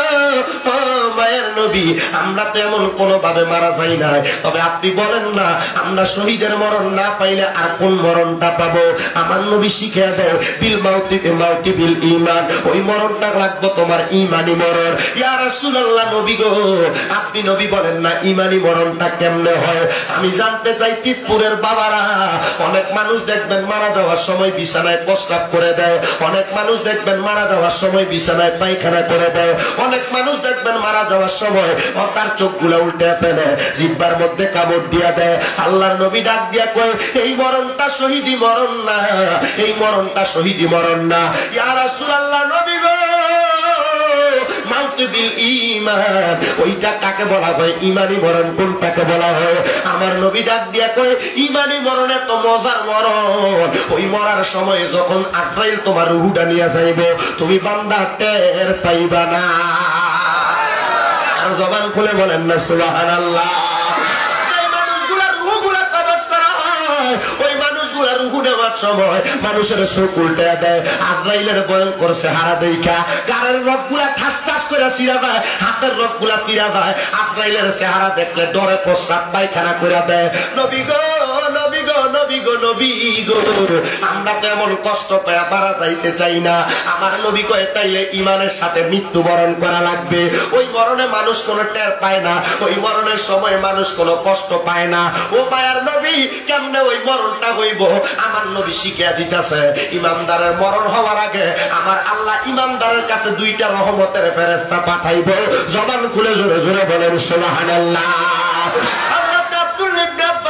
মায়ের নবী, আমরা তো এমন কোন ভাবে মারা যাই না তবে আপনি বলেন না, আমরা শহীদের মরণ না পাইলে আর কোন মরণটা পাবো? আমার নবী শিখে দেন, বিল মাউতি মাউতি বিল ইমান ওই মরণটা লাগবো তোমার ইমানি মরণ। ইয়া রাসূলুল্লাহ, নবী গো, আপনি নবী বলেন না ইমানি মরণটা কেমনে হয়? আমি জানতে চাই, চিতপুরের বাবারা, অনেক মানুষ দেখবেন মারা যাওয়ার সময় বিছানায় প্রস্তাব করে দেয়। অনেক মানুষ দেখবেন মারা যাওয়ার সময় বিছানায় পায়খানা করে দেয়। অনেক মানুষ দেখবেন মারা যাওয়ার সময়, ও তার চোখগুলো উল্টে ফেলে, জিব্বার মধ্যে কামড় দিয়া দেয়। আল্লাহর নবী ডাক দিয়া কয়, এই মরণটা শহীদি মরণ না, এই মরণটা শহীদি মরণ না। ইয়া রাসূলুল্লাহ, নবী গো তোমার রুহুটা নিয়ে যাইব, তুমি বান্দা টের পাইবা না। আর জবান খুলে বলেন না সুবাহান আল্লাহ ওই মানুষগুলা মানুষের দেয়। রথগুলা ঠাস ঠাস করে চিরা দেয়। হাতের ফিরা দেয়। আজরাইলের চেহারা দেখলে ডরে প্রস্রাব পায়খানা করে দেয়। নবী গো আমরা মৃত্যুবরণ করা লাগবে। ওই মরণে মানুষ টের পায় না। ওই মরণের সময় মানুষ কষ্ট পায় না। ও পায়ার নবী, কেমনে ওই মরণটা হইব? আমার নবী শিখিয়া দিতেছে ইমানদারের মরণ হওয়ার আগে আমার আল্লাহ ইমানদারের কাছে দুইটা রহমতের ফেরেস্তা পাঠাইব। জবান খুলে জোরে জোরে বলেন সোলাহান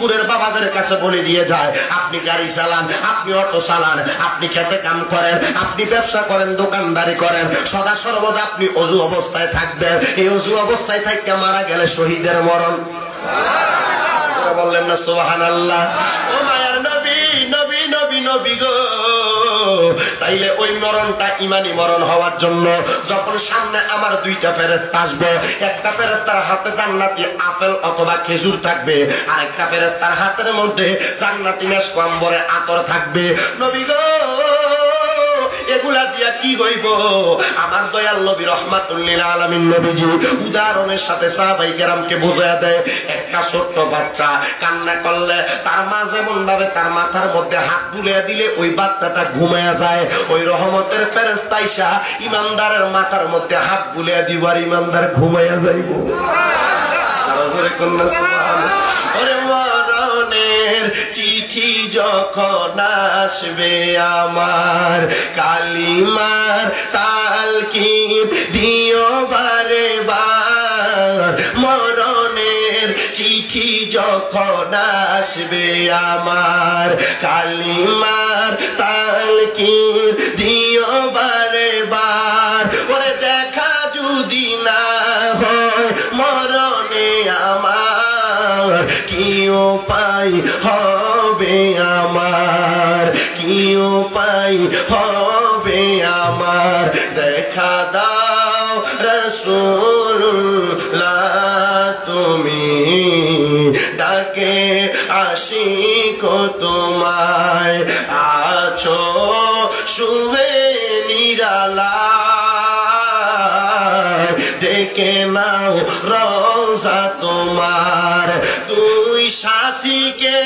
চিতপুরের বাবাদের কাছে বলে দিয়ে যায় আপনি গাড়ি চালান আপনি অটো চালান আপনি খেতে কাম করেন আপনি ব্যবসা করেন দোকানদারি করেন সদা সর্বদা আপনি অজু অবস্থায় থাকবেন। এই অজু অবস্থায় থাকতে মারা গেলে শহীদের মরণ। বললেন না সোহান আল্লাহ ও মায়ার নবী নবী গো। তাইলে ওই মরণটা ইমানি মরণ হওয়ার জন্য যখন সামনে আমার দুইটা ফেরত আসব, একটা ফেরত তার হাতে জান্নাতি আপেল অথবা খেজুর থাকবে আর একটা ফেরত তার হাতের মধ্যে জান্নাতি মেশ কম্বরে আতর থাকবে। নবী গো! এগুলা দিয়া কি হইব? আমার দয়াল নবী রহমাতুল্লিল আলমিন নবীজি উদাহরণের সাথে সাহাবাই কেরামকে বোঝায় দেয়, একটা ছোট্ট বাচ্চা কান্না করলে তার মা যেমন ভাবে তার মাথার মধ্যে হাত বুলিয়ে দিলে ওই বাচ্চাটা ঘুমায়া যায়। ওই রহমতের ফেরেস্তাইসা ইমানদারের মাথার মধ্যে হাত বুলিয়ে দিব আর ইমানদার ঘুমাইয়া যাইব। ওরে মরণের চিঠি যখন আসবে আমার, কালিমার তালকি দিও বারে বার মরণের চিঠি যখন আসবে আমার, কালিমার তালকি দিও বারে বার ওরে দেখা যদি না হয় মরণে আমার, কি উপায় হবে আমার? কি উপায় হবে আমার? দেখা দাও রসুল্লাহ তুমি ডাকে আসি কো তোমায়। আছো শুভে নিরালা ডেকে নাও রোজা তোমার। তুই সাথীকে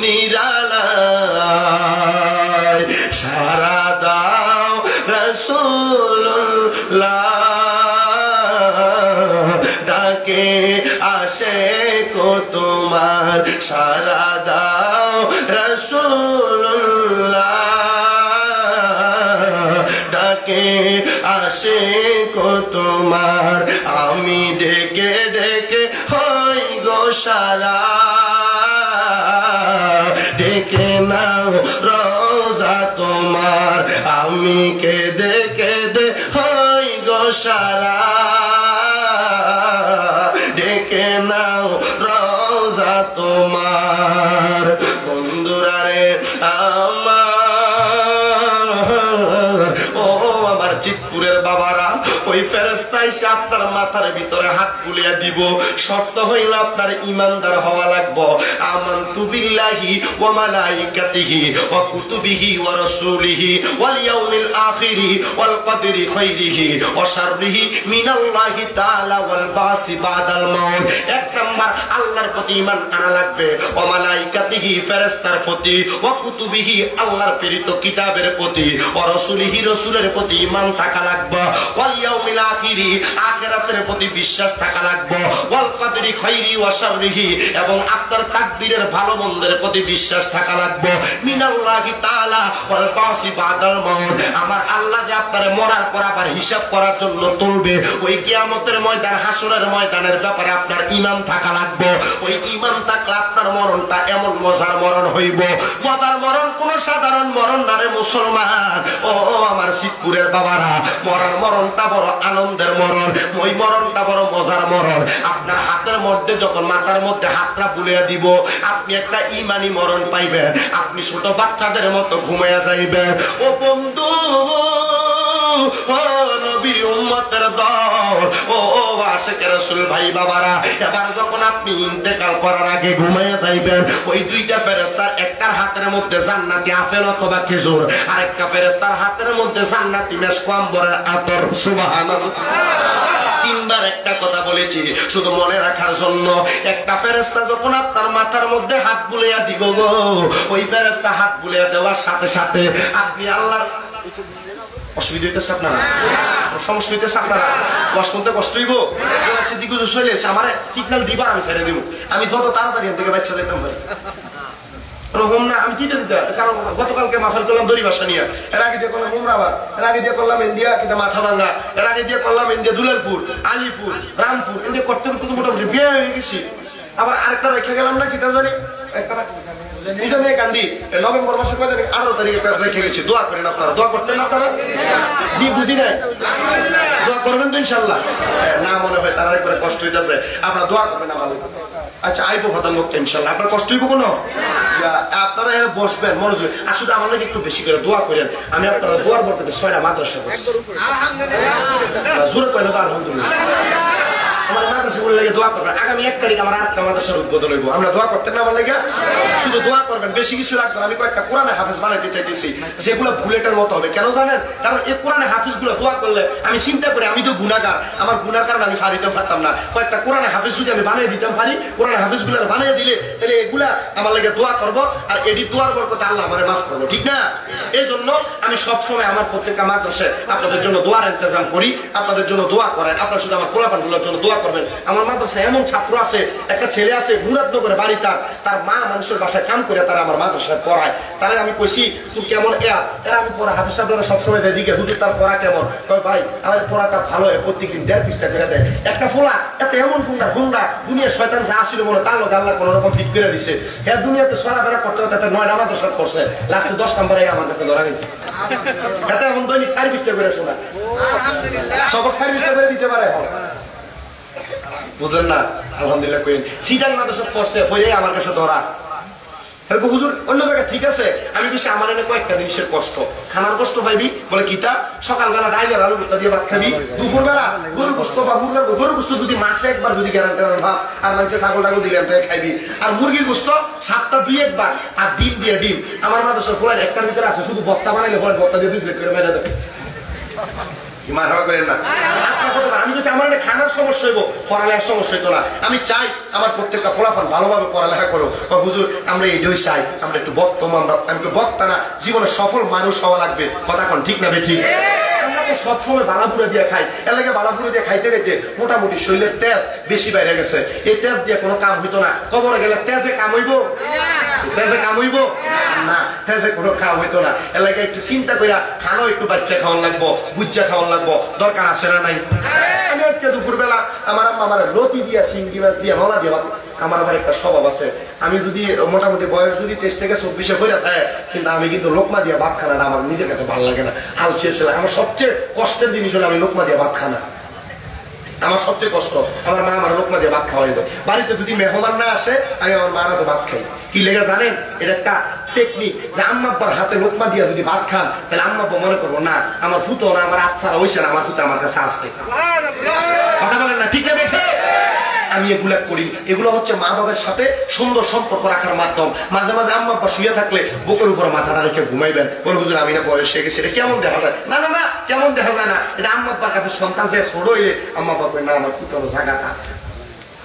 নিরালায়। সারা দাও রসুল্লাহ ডাকে আসে কো তোমার। সারা দাও রসুল্লাহ ডাকে আসে কো তোমার। আমি ডেকে ডেকে হই গো সারা। আমি কেঁদে কেঁদে হই গো সারা আমার চিতপুরের বাবারা, ওই ফেরেস্তা এসে আপনার মাথার ভিতরে হাত বুলিয়া দিব। শর্ত হইল আপনার ইমানদার হওয়া লাগবো। আমান তুবিল্লাহি ওয়া মালাইকাতিহি ওয়া কুতুবিহি ওয়া রাসূলিহি ওয়াল ইয়াউমিল আখিরি ওয়াল কদরি খাইরিহি ওয়া শাররিহি মিনাল্লাহি তাআলা ওয়াল বাসি বাদাল মাউত। এক নাম্বার, আল্লাহর প্রতি ঈমান আনা লাগবে। ওয়া মালাইকাতিহি ফেরেশতার প্রতি, ওয়া কুতুবিহি আল্লাহর প্রেরিত কিতাবের প্রতি, ওয়া রাসূলিহি রাসূলের প্রতি ঈমান ইমান থাকা লাগবে। ওয়াল ইয়াউমিল আখিরি, আখিরাতের প্রতি বিশ্বাস থাকা লাগবে। ওয়াল কদরি খাইরি ওয়া শাররিহি, এবং আপনার তাকদীরের ভালো মন্দের প্রতি বিশ্বাস থাকা লাগবে। মিনাল্লাহি তাআলা ওয়াল বাসি বাদাল মাউত, আমার আল্লাহ যে আপনার মরার পর আবার হিসাব করার জন্য তুলবে। ওই কিয়ামতের ময়দান, হাসরের ময়দানের ব্যাপারে আপনার ইমান থাকা লাগবে। ওই ইমান থাকলে আপনার মরণটা এমন মজার মরণ হইব। মজার মরণ কোন সাধারণ মরণ না রে মুসলমান। ও আমার শিবপুরের বাবারা মরার মরণটা বড় আনন্দের মরণ ওই মরণটা বড় মজার মরণ। আপনার হাতের মধ্যে যখন মাথার মধ্যে হাতটা বুলিয়ে দিব, আপনি একটা ইমানি মরণ পাইবেন। আপনি ছোট বাচ্চাদের মতো ঘুমাইয়া যাইবেন। ও বন্ধু, ও নবীর উম্মতের দল, ও একটা তিনবার একটা কথা বলেছি, শুধু মনে রাখার জন্য, একটা ফেরেস্তা যখন আপনার মাথার মধ্যে হাত বুলিয়া দিব গো, ওই ফেরেস্তা হাত বুলিয়া দেওয়ার সাথে সাথে আপনি আল্লাহর অসুবিধা হইতেছে আপনারা? সমস্যা হইতেছে আপনারা? ওয়াশ শুনতে কষ্ট হইব? দিকে চলে এসে আমার সিগন্যাল আমি ছেড়ে দিব। আমি যত তাড়াতাড়ি থেকে বাচ্চা যেতাম রকম না, আমি গতকালকে দিয়ে কিন্তু মাথা দুলালপুর, আলিপুর, রামপুর। ইন্ডিয়া করতে করতে মোটামুটি বিয়ে হয়ে গেছি। আবার আরেকটা রেখে গেলাম না কিতা জানি। একটা মেয়ে কান্দি নভেম্বর মাসে কয় তারিখ? আঠারো তারিখে একটা রেখে গেছি। দোয়া করেন আপনারা। দোয়া করতেন আপনারা? জি, বুঝি নাই? দোয়া করবেন তো ইনশাল্লাহ না মনে হয় তার একবারে কষ্ট হইতেছে। আপনারা দোয়া করবেন আমার আচ্ছা আইবো হতাম মুক্ত ইনশাল্লাহ আপনার কষ্ট হইব কোনো? আপনারা এখানে বসবেন, মনোযোগ। আর শুধু আমার একটু বেশি করে দোয়া করেন। আমি আপনারা দোয়ার বলতে ছয়টা মাদ্রাসা জোরে করেন তো আলহামদুলিল্লাহ। আমার মাদ্রাসা বলে দোয়া করবেন। আগামী এক তারিখ আমার আটটা হইব। আমরা দোয়া করতেন না লাগে শুধু দোয়া করবেন, বেশি কিছু আমি কয়েকটা কোরআনে হাফেজ বানাইতে চাইতেছি। যেগুলো বুলেটের মতো হবে। কেন জানেন? কারণ এই কোরআনে গুলো দোয়া করলে আমি চিন্তা করি, আমি তো গুণাগার আমার গুণার কারণে আমি ফারিতে পারতাম না। কয়েকটা কোরআনে হাফিজ যদি আমি বানিয়ে দিতাম পারি কোরআনে হাফিজগুলো বানিয়ে দিলে তাহলে এগুলা আমার লাগে দোয়া করব। আর এটি দোয়ার বরকতে আল্লাহ আমার মাফ করব। ঠিক না? এই জন্য আমি সবসময় আমার প্রত্যেকটা মাদ্রাসায় আপনাদের জন্য দোয়ার ইন্তজাম করি। আপনাদের জন্য দোয়া করেন আপনারা শুধু আমার পোলাপানগুলোর জন্য দোয়া করবেন। আমার মাদ্রাসায় এমন ছাত্র আছে, একটা ছেলে আছে, মুরাদনগরে বাড়ি তার। তার মা মানুষের বাসায় কাম করে তারা আমার মাদ্রাসায় পড়ায়। তাহলে আমি কইছি তুই কেমন এরা এরা আমি পড়া, হাফিজ সাহেবরা সবসময় দেয়, দিকে হুজুর, তার পড়া কেমন? কয়, ভাই, আমার পড়াটা ভালো হয় প্রত্যেকদিন দেড় পৃষ্ঠা করে দেয়। একটা ফোলা, এত এমন ফুন্ডা ফুন্ডা দুনিয়া শয়তান যা আসছিল মনে তার লোক আল্লাহ কোন রকম ফিট করে দিছে। হ্যাঁ দুনিয়াতে চলাফেরা করতে একটা নয়টা মাদ্রাসা করছে লাস্টে দশ নাম্বারে আমার কাছে ধরা গেছে। এত এখন দৈনিক পৃষ্ঠা করে শোনা সবক পৃষ্ঠা করে দিতে পারে এখন। বুঝলেন না? আলহামদুলিল্লাহ কইন সিটাং মাদ্রাসা পড়ছে পড়ে আমার কাছে ধরা। হুজুর, অন্য জায়গা ঠিক আছে? আমি কিছু আমার এনে কয়েকটা জিনিসের কষ্ট। খানার কষ্ট পাইবি? বলে কিতা সকালবেলা ডাইলের আলু ভর্তা দিয়ে ভাত খাবি? দুপুরবেলা গরু কুস্ত বা মুরগের গরু কুস্ত যদি মাসে একবার যদি গ্যারান্টি ভাস, আর মানুষে ছাগল টাগল দিলে তাই খাইবি। আর মুরগির কুস্ত সাতটা দুই একবার, আর ডিম দিয়ে ডিম। আমার মাদ্রাসার ফোলার একটার ভিতরে আছে, শুধু বত্তা বানাইলে ফলে বত্তা দিয়ে দুই প্লেট করে মেরে দেবে। মাথা করেন না? আমি যদি আমার একটা খানার সমস্যা হইব পড়ালেখার সমস্যা হইতো না। আমি চাই আমার প্রত্যেকটা ফলাফল ভালোভাবে পড়ালেখা করো বা হুজুর আমরা এইটাই চাই। আমরা একটু বক্তব্য আমরা আমি তো বক্তা না জীবনে সফল মানুষ হওয়া লাগবে। কথা কোন ঠিক না বে ঠিক? তো সবসময় বালাপুরে দিয়ে খাই। এর লাগে বালাপুরে দিয়ে খাইতে খাইতে মোটামুটি শরীরের তেজ বেশি বাইরে গেছে। এই তেজ দিয়ে কোনো কাম হইতো না। কবরে গেলে তেজে কাম হইব? তেজে কাম হইব? না, তেজে কোনো কাম হইতো না। এর একটু চিন্তা কইরা খানো, একটু বাচ্চা খাওয়ান লাগবো বুজ্জা খাওয়ান লাগবো। দরকার আছে না নাই? আমি আজকে দুপুরবেলা আমার আম্মা আমার লতি দিয়া চিংড়ি মাছ দিয়া নলা দিয়া আমার আবার একটা স্বভাব আছে। আমি যদি মোটামুটি বয়স যদি তেইশ থেকে চব্বিশে হয়ে থাকে কিন্তু আমি কিন্তু লোকমা দিয়া ভাত খানাটা আমার নিজের কাছে ভালো লাগে না। আলসি এসে লাগে আমার সবচেয়ে কষ্টের জিনিস হলো আমি লোকমা দিয়া ভাত খানা। আমার সবচেয়ে কষ্ট আমার মা আমার লোকমা দিয়ে ভাত খাওয়াই দেয়। বাড়িতে যদি মেহমান না আসে আমি আমার মারা হাতে ভাত খাই। কি লেগে জানেন? এটা একটা টেকনিক যে আম্মাব্বার হাতে লোকমা দিয়ে যদি ভাত খান তাহলে আম্মাব্বা মনে করব না আমার ফুতো না আমার আচ্ছা হয়েছে না আমার ফুতো আমার কাছে আসতে কথা বলেন না ঠিক না আমি এগুলা করি। এগুলো হচ্ছে মা বাবার সাথে সুন্দর সম্পর্ক রাখার মাধ্যম। মাঝে মাঝে আম্মা আব্বা শুয়ে থাকলে বুকের উপর মাথাটা রেখে ঘুমাইবেন। বলে, হুজুর, আমি না বয়স হয়ে গেছি, এটা কেমন দেখা যায়? না না না, কেমন দেখা যায় না, এটা আম্মা আব্বার কাছে সন্তান ছোট হইলে আম্মা আব্বা না আমার কি কোনো জায়গাটা আছে?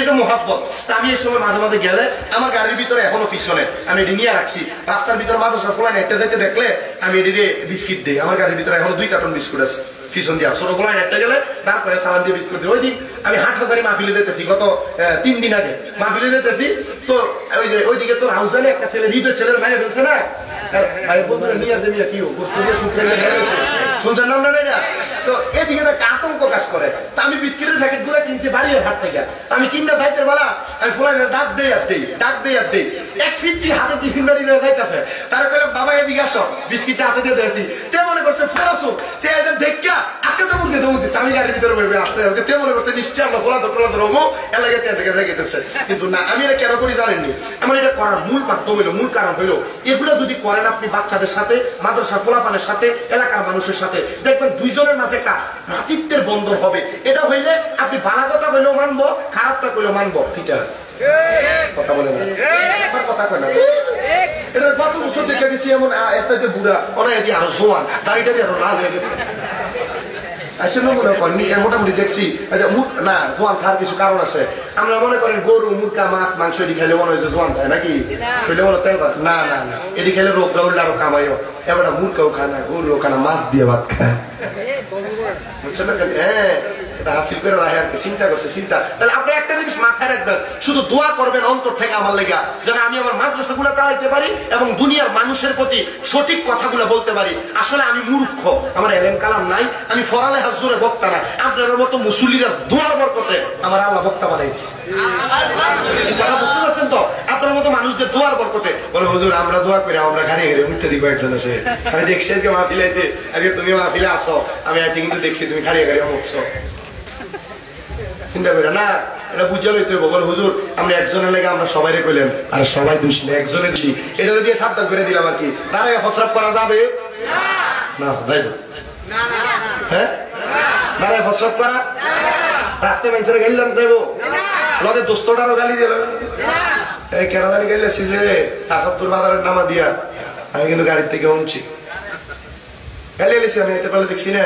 এটা মহাব্বত। তা আমি এই সময় মাঝে মাঝে গেলে আমার গাড়ির ভিতরে এখনও পিছনে আমি এটি নিয়ে রাখছি। রাস্তার ভিতরে মাদ্রাসা ফোলাইন একটা দেখতে দেখলে আমি এটি বিস্কিট দিই। আমার গাড়ির ভিতরে এখনও দুই কার্টন বিস্কুট আছে। পিছন দিয়া। ছোট একটা গেলে তারপরে সালান দিয়ে বিস্কুট দিই। ওই দিন আমি হাট হাজারি মাহফিলে দিতেছি গত তিন দিন আগে। মাহফিলে দিতেছি তো ওই যে, ওইদিকে তোর হাউসানে একটা ছেলে, হৃদয় ছেলের মায়ের ফেলছে না? ভাই আতঙ্ক কাজ করে। আমি বিস্কিটের প্যাকেটগুলো কিনছি বাড়ির হাট থেকে। আমি কিনা দায়িত্বের বেলা, আমি ফোলাই ডাক দেই আর দেই, ডাক দেই আর দেই। এক ফিরছি হাতে টিফিন বাড়ি নিয়ে বাবা, এদিকে আসো, বিস্কিটটা হাতে দিয়ে তে মনে করছে ফেরাসো এদের দেখা আমি গাড়ির ভিতরে আসতে তে মনে করছে নিশ্চয় আমরা বলা তো টোলা ধরবো এলাকায় তে থেকে যাইতেছে কিন্তু না আমি এটা কেন করি জানেননি? আমার এটা করার মূল মাধ্যম হইল মূল কারণ হইল এগুলো যদি করেন আপনি বাচ্চাদের সাথে মাদ্রাসা ফোলাফানের সাথে এলাকার মানুষের সাথে দেখবেন দুইজনের মাঝে একটা ভ্রাতৃত্বের বন্ধন হবে। এটা হইলে আপনি ভালো কথা হইলেও মানবো খারাপটা করলেও মানবো। ঠিক কথা বলে না। কথা কয় না। এটা গত বছর দেখে গেছি এমন একটা যে বুড়া ওরা এটি আরও সমান দাড়িটা আরও লাল হয়ে গেছে। আসলে মনে করেন এর মোটামুটি দেখছি আচ্ছা মুখ না জোয়ান খাওয়ার কিছু কারণ আছে। আমরা মনে করেন গরু মুরগা মাছ মাংস এটি খেলে মনে হয় জোয়ান খায় নাকি? শরীরে মনে তেল ভাত না না না। এটি খেলে রোগ দৌড় আরও কামাইও। এবার মুরগাও খায় না গরুও খায় না মাছ দিয়ে ভাত খায়। বুঝছেন না? হ্যাঁ। এটা হাসিল চিন্তা করছে, চিন্তা। তাহলে আপনি একটা জিনিস মাথায় রাখবেন, শুধু দোয়া করবেন অন্তর থেকে আমার লেগা, যেন আমি আমার মাদ্রাসা গুলো চালাইতে পারি এবং দুনিয়ার মানুষের প্রতি সঠিক কথাগুলো বলতে পারি। আসলে আমি মূর্খ, আমার এলেম কালাম নাই, আমি ফরালে হাজুরে বক্তা না আপনার মতো মুসল্লিরা দোয়ার বরকতে আমার আল্লাহ বক্তা বানাই দিচ্ছে কথা বুঝতে পারছেন তো? আপনার মতো মানুষদের দোয়ার বরকতে। বলে, হুজুর, আমরা দোয়া করে, আমরা খানি গেলে ইত্যাদি কয়েকজন আছে। আমি দেখছি আজকে মাহফিলাইতে আজকে তুমি মাহফিলে আসো, আমি আজকে কিন্তু দেখছি তুমি খারিয়ে গাড়ি অমুকছো চিন্তা করে না এটা বুঝে লইতে হইব। বলে হুজুর আমরা একজনের লেগে আমরা সবাই কইলেন আর সবাই দোষী না একজনের দোষী এটা দিয়ে সাবধান করে দিলাম আর কি। তারা হসরাপ করা যাবে? না যাইব। হ্যাঁ? দাঁড়ায় হসরাপ করা? রাত্রে মানুষের গেলাম দেব লগে দোস্তটারও গালি দিল এই কেনা জানি গেলে সিজনে আসাদপুর বাজারের নামা দিয়া। আমি কিন্তু গাড়ির থেকে উঠছি গালি এলেছি আমি এতে পারলে দেখছি না।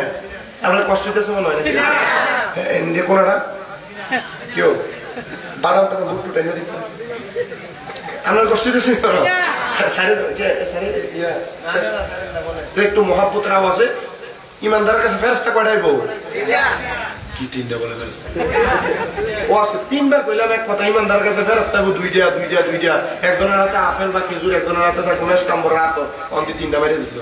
আপনার কষ্ট হইতেছে মনে হয় কোনটা কেউ? বাদামটা তো বুট টুটে দিত। আপনার কষ্ট একটু মহাব্বতের আওয়াজে ইমানদারের কাছে ফেরস্তা কয়টাই বউ? কি তিনটা বলে ফেরস্তা ও আজকে তিনবার কইলাম এক কথা ইমানদার কাছে ফেরস্তা বউ দুইটা দুইটা দুইটা। একজনের হাতে আপেল বা খেজুর একজনের হাতে থাকবে স্টাম্বর রাত অন্তি তিনটা মেরে দিছ।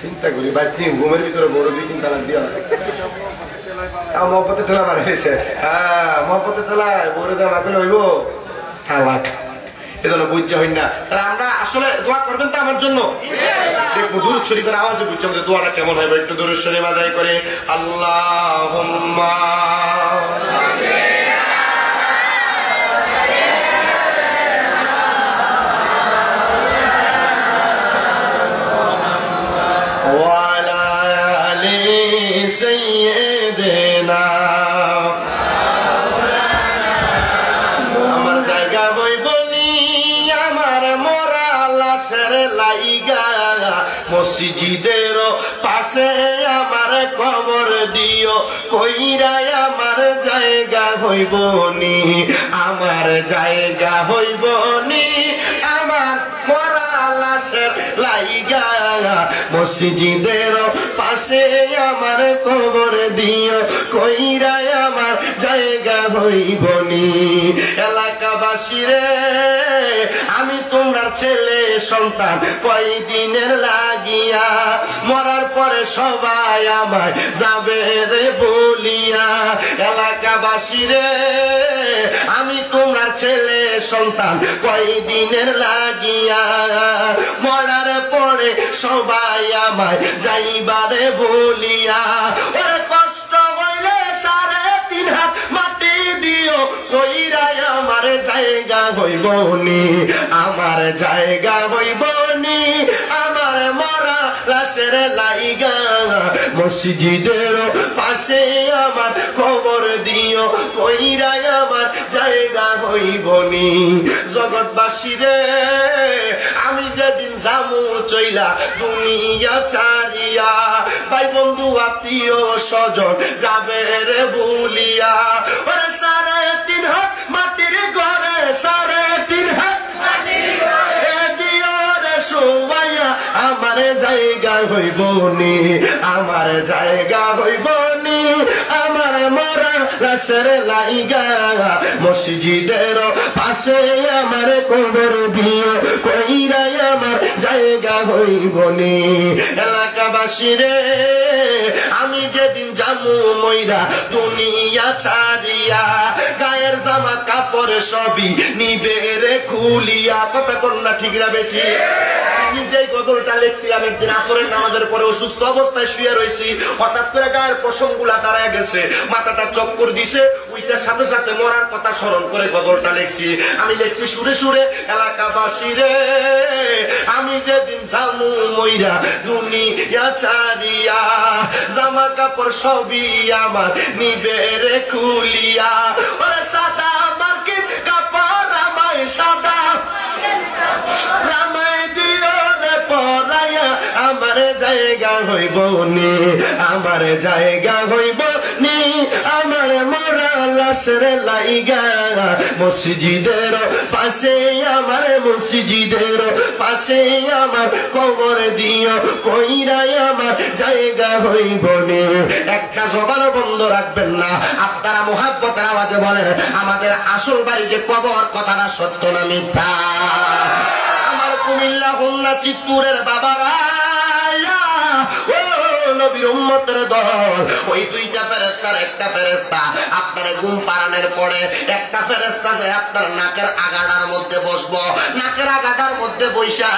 চিন্তা করি বাচ্চি ঘুমের ভিতরে বড় দুই তিন তালাক দিয়া মহব্বতে ঠেলা মারে ফেলেছে। হ্যাঁ মহব্বতের ঠেলায় বড় দেওয়া না করলে হইব তালাক এজন্য বুঝছে হই না। তাহলে আমরা আসলে দোয়া করবেন তো আমার জন্য? দেখব দূর শরীফের আওয়াজে বুঝছে আমাদের দোয়াটা কেমন হবে একটু করে। আল্লাহ মসজিদের পাশে আমার কবর দিও কইরাই আমার জায়গা হইব নি আমার জায়গা হইব নি আমার মরা লাশের লাইগা মসজিদের পাশে আমার কবর দিও কইরাই আমার জায়গা হইবনি এলাকাবাসী রে, আমি তোমরা ছেলে, সন্তান, কয়দিনের লাগিয়া, মরার পরে সবাই আমায় যাবে রে বলিয়া। এলাকাবাসী রে, আমি তোমরা ছেলে, সন্তান, কয়দিনের লাগিয়া, মরার পরে সবাই আমায় যাইবারে বলিয়া। ওরে কষ্ট হইলে সাড়ে তিন হাত মাটি দিও কইরাই আমার জায়গা হইবনি আমার জায়গা হইবনি আমার মরা লাশের লাইগা মসজিদের পাশে আমার কবর দিও কইরাই আমার জায়গা হইবনি। জগৎবাসী রে, আমি যেদিন জামু চইলা দুনিয়া ছাড়িয়া ভাই বন্ধু আত্মীয় স্বজন যাবে রে ভুলিয়া ওরে সাড়ে তিন হাত মাটির ঘরে, সাড়ে তিন হাত আমার জায়গা হইব নি আমার জায়গা হইব নি আমার মরা লাশের লাইগা। মসজিদের পাশে আমার কবর দিও, কইরাই আমার জায়গা নি। আমি যেদিন জামু মইরা দুনিয়া ছাড়িয়া, গায়ের জামা কাপড় সবই নিবে রে খুলিয়া। কথা কন্যা ঠিক না বেটি? নিজেই গগলটা লেখছিলাম একদিন আসরের নামাজের পরে অসুস্থ অবস্থায় শুয়ে রয়েছি হঠাৎ করে গায়ের পশমগুলা দাঁড়ায় গেছে। মাথাটা চক্কর দিছে ওইটার সাথে সাথে মরার কথা স্মরণ করে গগলটা লেখছি। আমি লেখছি, সুরে সুরে, এলাকাবাসী রে, আমি যেদিন জামু মইরা দুনিয়া ছাড়িয়া, জামা কাপড় সবই আমার নিবে রে খুলিয়া। ওরে সাদা মার্কেট কাপড় আমায় সাদা। রামায় দিও রে পরাইয়া, আমার জায়গা হইব নি আমার জায়গা হইব নি আমার মরা লাশের লাইগা। মসজিদের পাশে আমার, মসজিদের পাশে আমার কবর দিও। কইরাই আমার জায়গা হইব একটা জবান বন্ধ রাখবেন না। আপনারা মোহাব্বতের আওয়াজে বলেন, আমাদের আসল বাড়ি যে কবর, কথাটা সত্য না মিথ্যা? আমার কুমিল্লা হোমনা চিত্তুরের বাবারা ও নবীর উম্মতের দল, ওই দুইটা ফেরেস্তার একটা ফেরেস্তা আপনার ঘুম পাড়ানোর পরে একটা ফেরেস্তা যে আপনার নাকের আগাডার মধ্যে বসবো, নাকের আগাডার মধ্যে বৈশা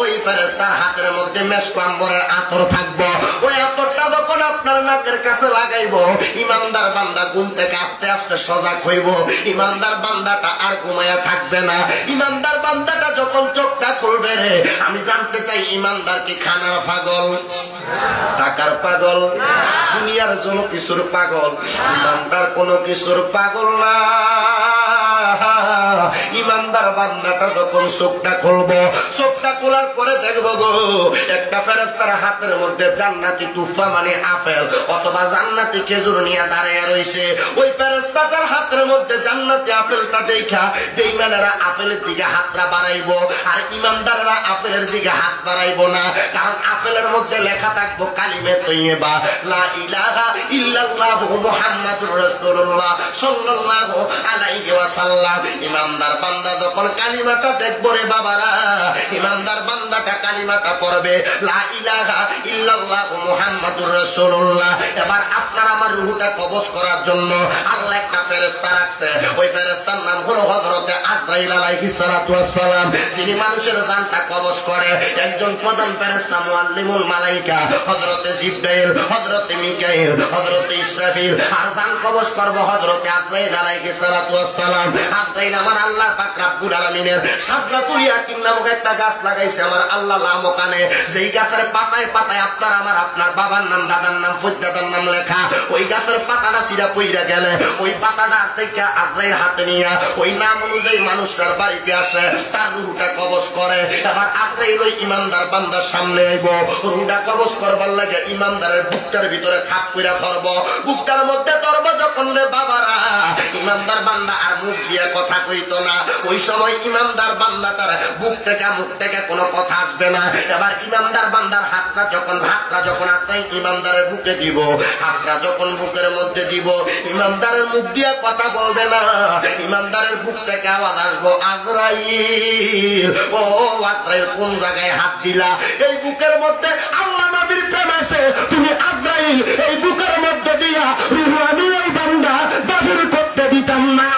ওই ফেরেস্তার হাতের মধ্যে মেশকাম্বরের আতর থাকব। ওই আতরটা যখন আপনার নাকের কাছে লাগাইব, ইমানদার বান্দা ঘুম থেকে আস্তে আস্তে সজাগ হইব। ইমানদার বান্দাটা আর ঘুমাইয়া থাকবে না। ইমানদার বান্দাটা যখন চোখটা খুলবে রে, আমি জানতে চাই ইমানদার কি খানার পাগল? টাকার পাগল? দুনিয়ার জন্য কিছুর পাগল ইমানদার কোনো কিছুর পাগল না। ইমানদার বান্দাটা যখন চোখটা খুলবো, চোখটা খোলার পরে দেখব গো, একটা ফেরেস্তার হাতের মধ্যে জান্নাতি তুফা মানে আপেল অথবা জান্নাতি খেজুর নিয়ে দাঁড়িয়ে রয়েছে ওই ফেরেস্তাটার হাতের মধ্যে জান্নাতি আপেলটা দেখা বেইমানেরা আপেলের দিকে হাতটা বাড়াইবো আর ইমানদাররা আপেলের দিকে হাত বাড়াইবো না। কারণ আপেলের মধ্যে লেখা থাকব কালিমে তৈবা লা ইলাহা ইল্লাল্লাহু মুহাম্মাদুর রাসূলুল্লাহ সাল্লাল্লাহু আলাইহি ওয়াসাল্লাম। ইমানদার বান্দা যখন কালিমাটা দেখব রে বাবারা, ইমানদার বান্দাটা কালিমাটা পড়বে মুহাম্মাদুর রাসূলুল্লাহ। এবার আপনার আমার রুহটা কবজ করার জন্য আল্লাহ একটা ফেরেশতা রাখছে। ওই ফেরেশতার নাম হলো হযরতে আদ্রাইল আলাইহিস সালাতু ওয়াসসালাম, যিনি মানুষের জানটা কবজ করে। একজন প্রধান ফেরেশতা মুআল্লিমুল মালাইকা, হযরতে জিবরাইল, হযরতে মিকাইল, হযরতে ইসরাফিল। আর জান কবজ করব হযরতে আদ্রাইল আলাইহিস সালাতু ওয়াসসালাম। আদ্রাইল আমার আল্লাহ পাক রব্বুল আলামিনের সাদরাতুল ইয়াকিন নামক একটা গাছ লাগাইছে, আমার আল্লাহ লামকানে যেই গাছের পাতায় পাতায় আপনার আমার, আপনার বাবার নাম, দাদার নাম পৈদাদার নাম লেখা। ওই গাছের পাতাটা সিরা পইরা গেলে, ওই পাতাটা থেকে আদ্রাইল হাতে নিয়ে, ওই নাম অনুযায়ী মানুষটার বাড়িতে আসে, তার রুহুটা কবজ করে। এবার আদ্রাইল ওই ইমানদার বান্দার সামনে আইব। রুহুটা কবজ করবার লাগে ইমানদারের বুকটার ভিতরে খাপ কইরা ধরব। বুকটার মধ্যে ধরব যখন রে বাবারা, ইমানদার বান্দা আর মুখ দিয়ে কথা কইতো না। ওই সময় ইমানদার বান্দাটার বুক থেকে, মুখ থেকে কোনো কথা আসবে না। এবার ইমানদার বান্দার হাতটা যখন হাতটা যখন আপনার ইমানদারের বুকে দিব, হাতটা যখন বুকের মধ্যে দিব ইমানদারের মুখ দিয়ে কথা বলবে না। ইমানদারের বুক থেকে আওয়াজ আসব, আজরাইল, ও আজরাইল, কোন জায়গায় হাত দিলা? এই বুকের মধ্যে আল্লাহ নবীর প্রেম আছে। তুমি আজরাইল, এই বুকের মধ্যে দিয়া রুহু আমি বান্দা বাহির করতে দিতাম না।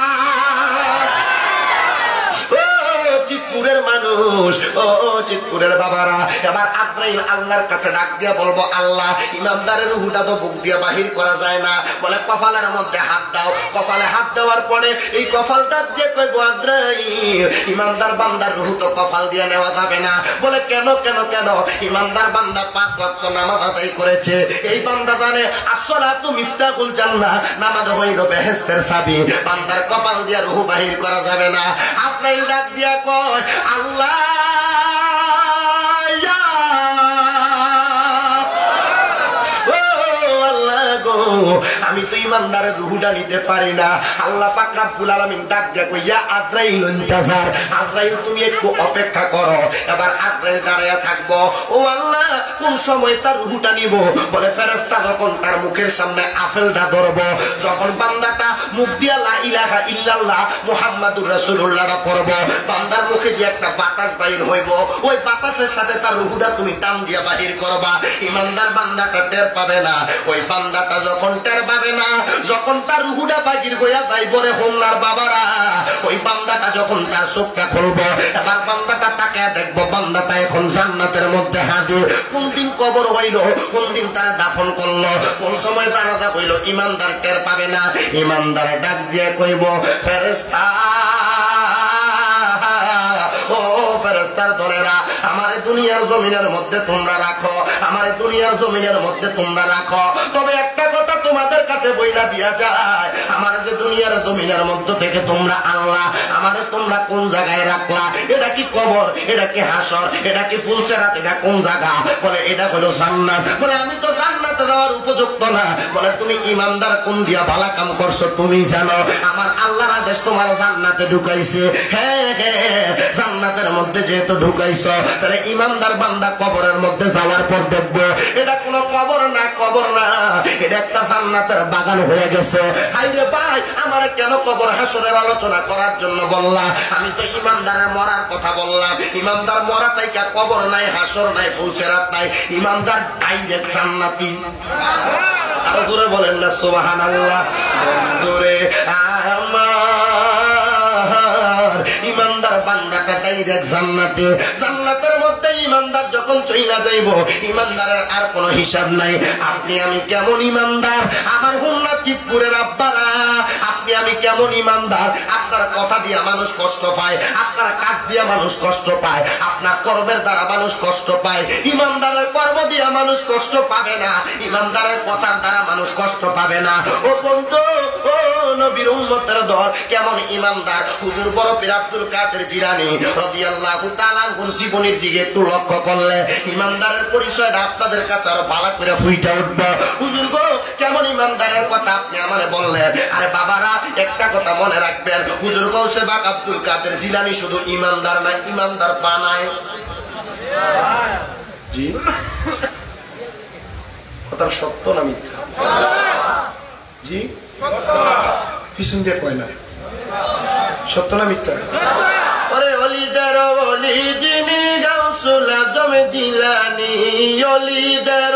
মানুষ। ও চিতপুরের বাবারা, এবার আব্রাহিম আল্লাহর কাছে ডাক দিয়ে বলব, আল্লাহ, ইমানদারের রুহুটা তো বুক দিয়ে বাহির করা যায় না। বলে, কপালের মধ্যে হাত দাও। কপালে হাত দেওয়ার পরে এই কপালটা দিয়ে কইবো আব্রাহিম ইমানদার বান্দার রুহু তো কপাল দিয়ে নেওয়া যাবে না। বলে, কেন কেন কেন? ইমানদার বান্দা পাঁচ ওয়াক্ত নামাজ আদায় করেছে। এই বান্দা জানে আসলে তুমি মিফতাকুল জান্নাহ, নামাজ হইল বেহেস্তের চাবি। বান্দার কপাল দিয়া রুহু বাহির করা যাবে না। আপনার ডাক দিয়া কয়, আল্লাহ ইয়া ইমানদারের রুহুটা নিতে পারি না। আল্লাহ পাক রাব্বুল আলামিন ডাক দিয়া কইয়া আজরাইল ইন্তাজার, আজরাইল তুমি একটু অপেক্ষা করো। এবার আজরাইল দাঁড়িয়ে থাকব। ও আল্লাহ, কোন সময় তার রুহুটা নিব? বলে ফেরেশতা যখন তার মুখের সামনে আপেলটা ধরবো, যখন বান্দাটা মুখ দিয়া লা ইলাহা ইল্লাল্লাহ মুহাম্মাদুর রাসূলুল্লাহ পড়ব, বান্দার মুখে যে একটা বাতাস বাইর হইব, ওই বাতাসের সাথে তার রুহুটা তুমি টান দিয়া বাহির করবা। ইমানদার বান্দাটা টের পাবে না। ওই বান্দাটা যখন টের পাবে না যখন তার রুহুটা বাহির হইয়া যাইব রে হোমনার বাবারা, ওই বান্দাটা যখন তার চোখটা খুলবো, এবার বান্দাটা তাকে দেখব, বান্দাটা এখন জান্নাতের মধ্যে হাজির। কোন দিন কবর হইল, কোন দিন তারা দাফন করল, কোন সময় তারা দা হইল, ইমানদার টের পাবে না। ইমানদার ডাক দিয়ে কইব ফেরেস্তা ও ফেরেস্তার আমার দুনিয়ার জমিনের মধ্যে তোমরা রাখো, আমার দুনিয়ার জমিনের মধ্যে তোমরা রাখো। তবে একটা কথা তোমাদের কাছে বইলা দিয়া যায়, আমার যে দুনিয়ার জমিনের মধ্যে থেকে তোমরা আল্লাহ আমার তোমরা কোন জায়গায় রাখলা? এটা কি কবর? এটা কি হাসর? এটা কি ফুলসেরাত? এটা কোন জায়গা? বলে, এটা হলো জান্নাত। বলে, আমি তো জান্নাতে যাওয়ার উপযুক্ত না। বলে, তুমি ইমানদার কোন দিয়া ভালা কাম করছ তুমি জানো। আমার আল্লাহর আদেশ তোমার জান্নাতে ঢুকাইছে। হ্যাঁ হ্যাঁ জান্নাতের মধ্যে যেহেতু ঢুকাইছ, তাহলে ইমানদার বান্দা কবরের মধ্যে যাওয়ার পর দেখব, এটা কোনো কবর না কবর না। এটা একটা জান্নাতের বাগান হয়ে গেছে। হাইরে ভাই, আমার কেন কবর হাসরের আলোচনা করার জন্য বললাম আমি তো ইমানদারের মরার কথা বললাম। ইমানদার মরা তাই কা কবর নাই, হাসর নাই, ফুলসেরাত নাই। ইমানদার ডাইরেক্ট জান্নাতি। আরও জোরে বলেন না সোবাহান আল্লাহ জোরে। আমার ইমানদার বান্দাটা ডাইরেক্ট জান্নাতে। জান্নাতের মধ্যে ইমানদার যখন চইলা যাইব, ইমানদারের আর কোনো হিসাব নাই। আপনি আমি কেমন ইমানদার? আমার হুন্না চিতপুরের আব্বারা, আপনি আমি কেমন ইমানদার? আপনার কথা দিয়া মানুষ কষ্ট পায়, আপনার কাজ দিয়া মানুষ কষ্ট পায়, আপনার কর্মের দ্বারা মানুষ কষ্ট পায়। ইমানদারের কর্ম দিয়া মানুষ কষ্ট পাবে না, ইমানদারের কথার দ্বারা মানুষ কষ্ট পাবে না। ও বন্ধু, ও নবীর উম্মতের দল কেমন ইমানদার? হুজুর বড় পীর আব্দুল কাদের জিরানি রাদিয়াল্লাহু তাআলা জীবনের দিকে একটু লক্ষ্য করলে ইমানদারের পরিচয়টা আপনাদের কাছে আরও ভালো করে ফুইটা উঠবে। হুজুর গো কেমন ইমানদারের কথা আপনি আমারে বললেন? আরে বাবারা একটা কথা মনে রাখবেন। হুজুর গৌসে বাক আব্দুল কাদের জিলানি শুধু ইমানদার না ইমানদার বানায় জি। কথা সত্য না মিথ্যা? জি? পিছন দিয়ে কয় না? সত্য না মিথ্যা? ওরে অলিদের অলি, যিনি গাউসুল আজম জিলানি, অলিদের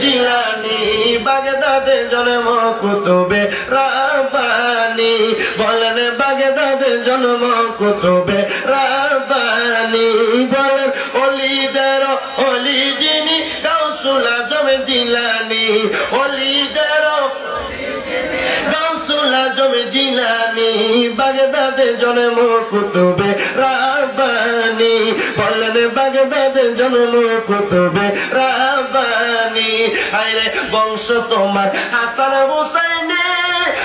জিলানি, বাগদাদে জন্ম কুতুবে রাবানি। বলেন বাগদাদে জন্ম কুতুবে রাবানি। বলেন অলিদের অলি, যিনি গাউসুল আজম জিলানি জিলানি বাগদাদে জন্ম কুতুবে রাবানি। বললেন, বাগদাদে জন্ম কুতুবে রাবানি। আরে বংশ তোমার হাসান হুসাইনে।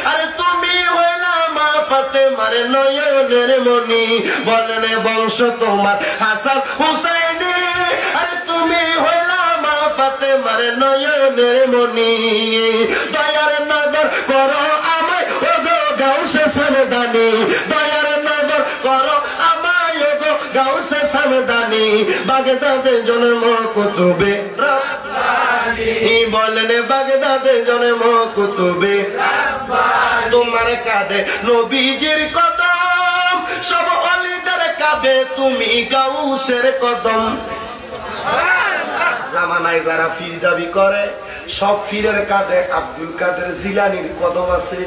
আরে তুমি হইলা মা ফাতে মারে নয়নের মনি বললেন, বংশ তোমার হাসান হুসাইনে। আরে তুমি হইলা মা ফাতে মারে নয়নের মনি দয়ার নজর করো সাবধানি বাগদাদে জন্ম কুতুবে বলেন বাগদাদে জন্ম কুতুবে তোমার কাঁধে নবীজির কদম সব অলিদের কাঁধে তুমি গাউসের কদম। জামানায় যারা ফির দাবি করে সব ফিরের কাঁধে আব্দুল কাদের জিলানির কদম আছে।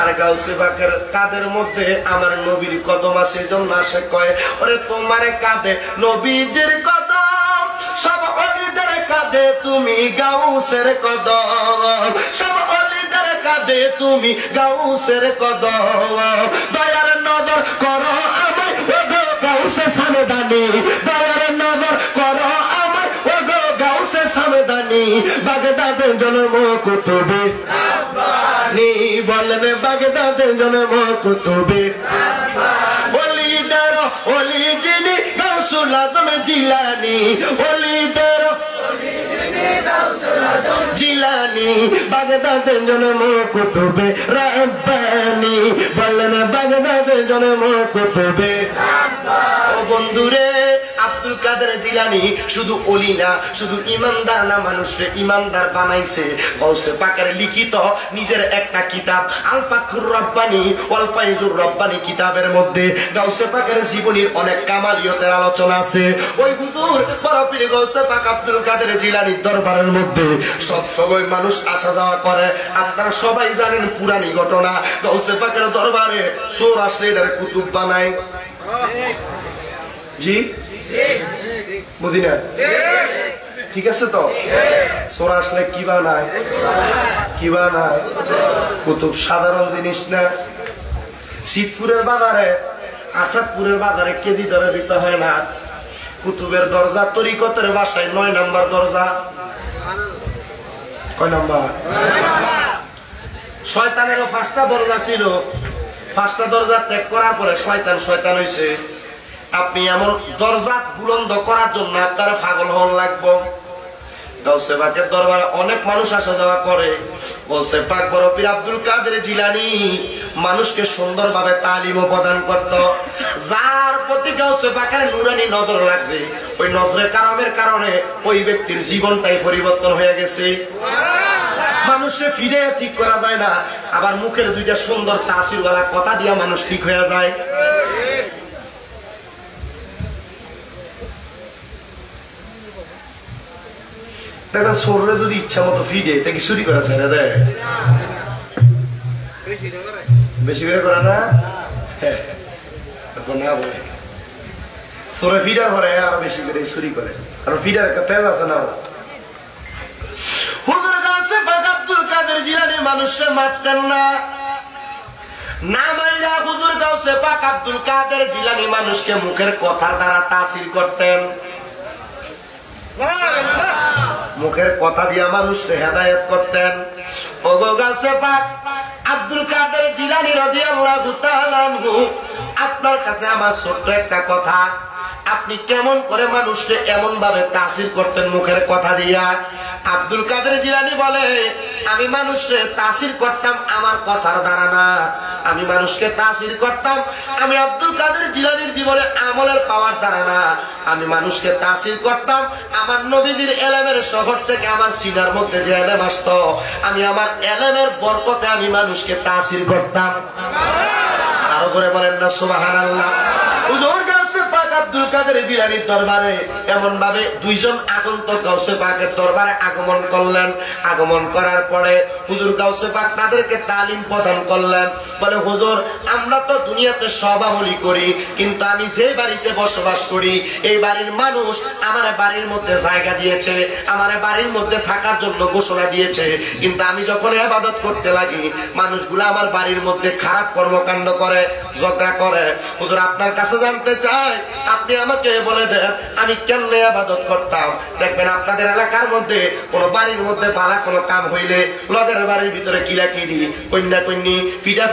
আর গাউসে বাকের কাদের মধ্যে আমার নবীর কদম আছে? জন্য সে কয়, ওরে তোমার কাঁদে নবীজির কদম, সব অলিদের কাঁদে তুমি গাউসের কদম, সব অলিদের কাঁদে তুমি গাউসের কদম। দয়ার নজর করো আমায় ও গো গাউসে সামেদানি। দয়ার নজর করো আমায় ও গো গাউসে সামেদানি। বাগদাদ জন্ম কুতুবে নি বলেন বাগদাদ জন্ম কুতুবে। অলিদের অলি যিনি গাউসুল আজম জিলানি। অলিদের জিলানি, বাগদাদ জন্ম কুতুবে। রাব্বানি, বলেন বাগদাদ জন্ম কুতুবে। ও বন্ধুরে কাদের জিলানি? শুধু অলি না, শুধু ইমানদার না, মানুষরে ইমানদার বানাইছে। গৌসে পাকের লিখিত নিজের একটা কিতাব আল ফাকুর রব্বানি ওয়াল ফাইজুর রব্বানি কিতাবের মধ্যে। গাউসে পাকের জীবনীর অনেক কামালিয়তের আলোচনা আছে। ওই হুজুর বরফির গৌসে পাক আব্দুল কাদের জিলানির দরবারের মধ্যে। সব সময় মানুষ আসা যাওয়া করে। আপনারা সবাই জানেন পুরানি ঘটনা। গৌসে পাকের দরবারে চোর আসলে এটার কুতুব বানায়। জি? মদিনা? ঠিক আছে তো? সোর আসলে কি বানায়? কি বানায়? কুতুব সাধারণ জিনিস না? শীতপুরের বাজারে, আসাদপুরের বাজারে কেদি ধরে দিতে হয় না? কুতুবের দরজা তরিকতের বাসায় নয় নাম্বার দরজা। কয় নাম্বার? শয়তানেরও পাঁচটা দরজা ছিল। পাঁচটা দরজা ত্যাগ করার পরে শয়তান শয়তান হয়েছে আপনি এমন দরজা বুলন্দ করার জন্য আপনার পাগল হন লাগবো। দরবারে অনেক মানুষ আসা যাওয়া করে। আব্দুল মানুষকে সুন্দরভাবে তালিমও প্রদান করত। যার নজর লাগছে। ওই নজরে কারণের কারণে ওই ব্যক্তির জীবনটাই পরিবর্তন হয়ে গেছে। মানুষে ফিরে ঠিক করা যায় না। আবার মুখের দুইটা সুন্দর তাসির কথা দিয়া মানুষ ঠিক হয়ে যায়। দেখেন সরলে যদি ইচ্ছা মতো ফিরে তাকে চুরি করা ছেড়ে দেয় বেশি করে না? হ্যাঁ, এখন না বলে। সরে ফিডার করে আরও বেশি করে চুরি করে। ফিডার একটা তেল আছে না? কাদের মারতেন না। না পাক আব্দুল কাদের মানুষকে মুখের কথার দ্বারা তাসির করতেন। মুখের কথা দিয়া মানুষকে হেদায়ত করতেন। আব্দুল কাদের জিলানি তাআলা আনহু, আপনার কাছে আমার ছোট্ট একটা কথা। আপনি কেমন করে মানুষকে এমন ভাবে তাসির করতেন মুখের কথা দিয়া? আব্দুল কাদের জিলানি বলে, আমি মানুষকে তাসির করতাম, আমার কথার দ্বারা না। আমি মানুষকে তাসির করতাম, আমি আব্দুল কাদের জিলানির জীবনে আমলের পাওয়ার দ্বারা না। আমি মানুষকে তাসির করতাম, আমার নবীদের এলেমের শহর থেকে আমার সিনার মধ্যে যে এলেম আসত, আমি আমার এলেমের বরকতে আমি মানুষকে তাসির করতাম। আরও করে বলেন না সুবাহ আল্লাহ আব্দুল কাদের জিলানির দরবারে এমন ভাবে দুইজন আগন্তক গাউসে পাকের দরবারে আগমন করলেন। আগমন করার পরে হুজুর গাউসে পাক তাদেরকে তালিম প্রদান করলেন। বলে, হুজুর, আমরা তো দুনিয়াতে সব আমলি করি, কিন্তু আমি যে বাড়িতে বসবাস করি, এই বাড়ির মানুষ আমার বাড়ির মধ্যে জায়গা দিয়েছে, আমার বাড়ির মধ্যে থাকার জন্য ঘোষণা দিয়েছে। কিন্তু আমি যখন আবাদত করতে লাগি, মানুষগুলো আমার বাড়ির মধ্যে খারাপ কর্মকাণ্ড করে, ঝগড়া করে। হুজুর, আপনার কাছে জানতে চাই আপনি আমাকে বলে দেন, আমি কেমনে আবাদত করতাম? দেখবেন আপনাদের এলাকার মধ্যে কোন বাড়ির মধ্যে পালা কোনো কাম হইলে লগের বাড়ির ভিতরে কিলা কিনি কন্যা কন্যি ফিডা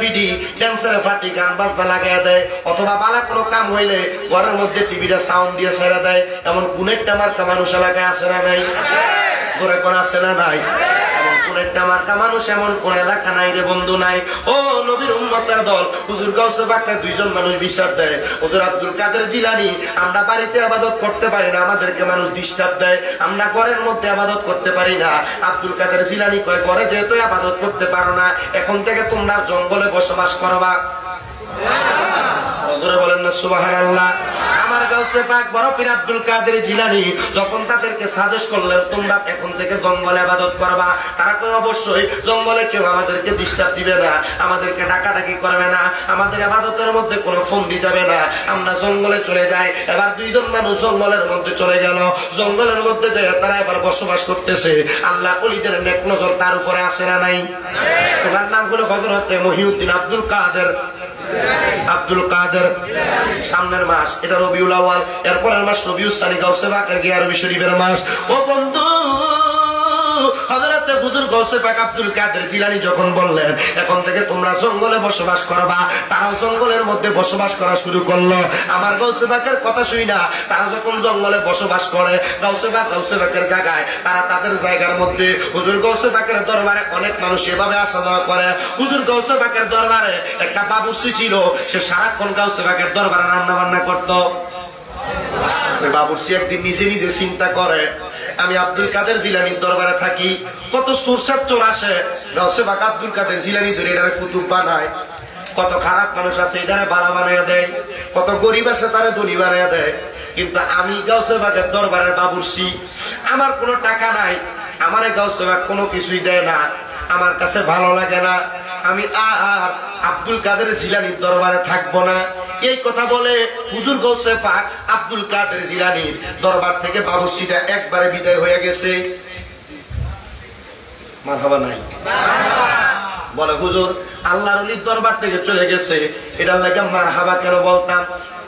ড্যান্সারে ফাটি, গান বাজনা লাগাই দেয়, অথবা বালা কোনো কাম হইলে ঘরের মধ্যে টিভিটা সাউন্ড দিয়ে ছেড়ে দেয়, এমন কোন একটা মার্কা মানুষ এলাকায় আসে না নাই? করে কোন আসে না নাই? একটা মার্কা মানুষ এমন কোন এলাকা নাই রে বন্ধু নাই। ও নবীর উম্মতের দল, হুজুর গাউসে বাকরা দুইজন মানুষ বিশ্বাস দেয়। হুজুর আব্দুল কাদের জিলানি, আমরা বাড়িতে আবাদত করতে পারি না, আমাদেরকে মানুষ ডিস্টার্ব দেয়। আমরা ঘরের মধ্যে আবাদত করতে পারি না। আব্দুল কাদের জিলানি কয়, ঘরে যেহেতু আবাদত করতে পারো না, এখন থেকে তোমরা জঙ্গলে বসবাস করবা। তোমরা জঙ্গলে আমরা জঙ্গলে চলে যাই। এবার দুইজন মানুষ জঙ্গলের মধ্যে চলে গেল। জঙ্গলের মধ্যে যায় তারা এবার বসবাস করতেছে। আল্লাহ অলিদের নেক নজর তার উপরে আসে না নাই? ওনার নাম হলো হজরত মহিউদ্দিন আব্দুল কাদের। আব্দুল কাদের সামনের মাস, এটা রবিউল আওয়াল এরপরের মাস রবিউল সানি গাউসে বাকার গিয়ে আরবি শরীফের মাস। ও বন্ধু! হযরতে বুজুর্গ গৌসে পাক আব্দুল কাদের জিলানী যখন বললেন, এখন থেকে তোমরা জঙ্গলে বসবাস করবা। তারাও জঙ্গলের মধ্যে বসবাস করা শুরু করল। আমার গৌসে পাকের কথা শুই না, তারা যখন জঙ্গলে বসবাস করে গৌসে পাক গৌসে পাকের জায়গায়, তারা তাদের জায়গার মধ্যে হুজুর গৌসে পাকের দরবারে অনেক মানুষ এভাবে আসা যাওয়া করে। হুজুর গৌসে পাকের দরবারে একটা বাবুসি ছিল সে সারাক্ষণ গৌসে পাকের দরবারে রান্না বান্না করতো বাবুর্চি একদিন নিজে নিজে চিন্তা করে আমি আব্দুল কাদের জিলানির দরবারে থাকি। কত সুরসাদ চোর আসে। রসে বাক আব্দুল কাদের জিলানি ধরে এটারে কুতুব বানায়। কত খারাপ মানুষ আছে, এটারে বাড়া বানাইয়া দেয়। কত গরিব আছে, তারে ধনী বানাইয়া দেয়। কিন্তু আমি গাউসে বাগের দরবারের বাবুর্চি। আমার কোনো টাকা নাই। আমার গাউসে বাগ কোনো কিছুই দেয় না। আমার কাছে ভালো লাগে না। আমি আর আব্দুল কাদের জিলানির দরবারে থাকব না। এই কথা বলে হুজুর গৌসে পাক আব্দুল কাদের জিলানির দরবার থেকে বাবুসিটা একবারে বিদায় হয়ে গেছে। বলে, হুজুর, আল্লাহর দরবার থেকে চলে গেছে। এটার লাগে মার হাবা কেন বলতাম?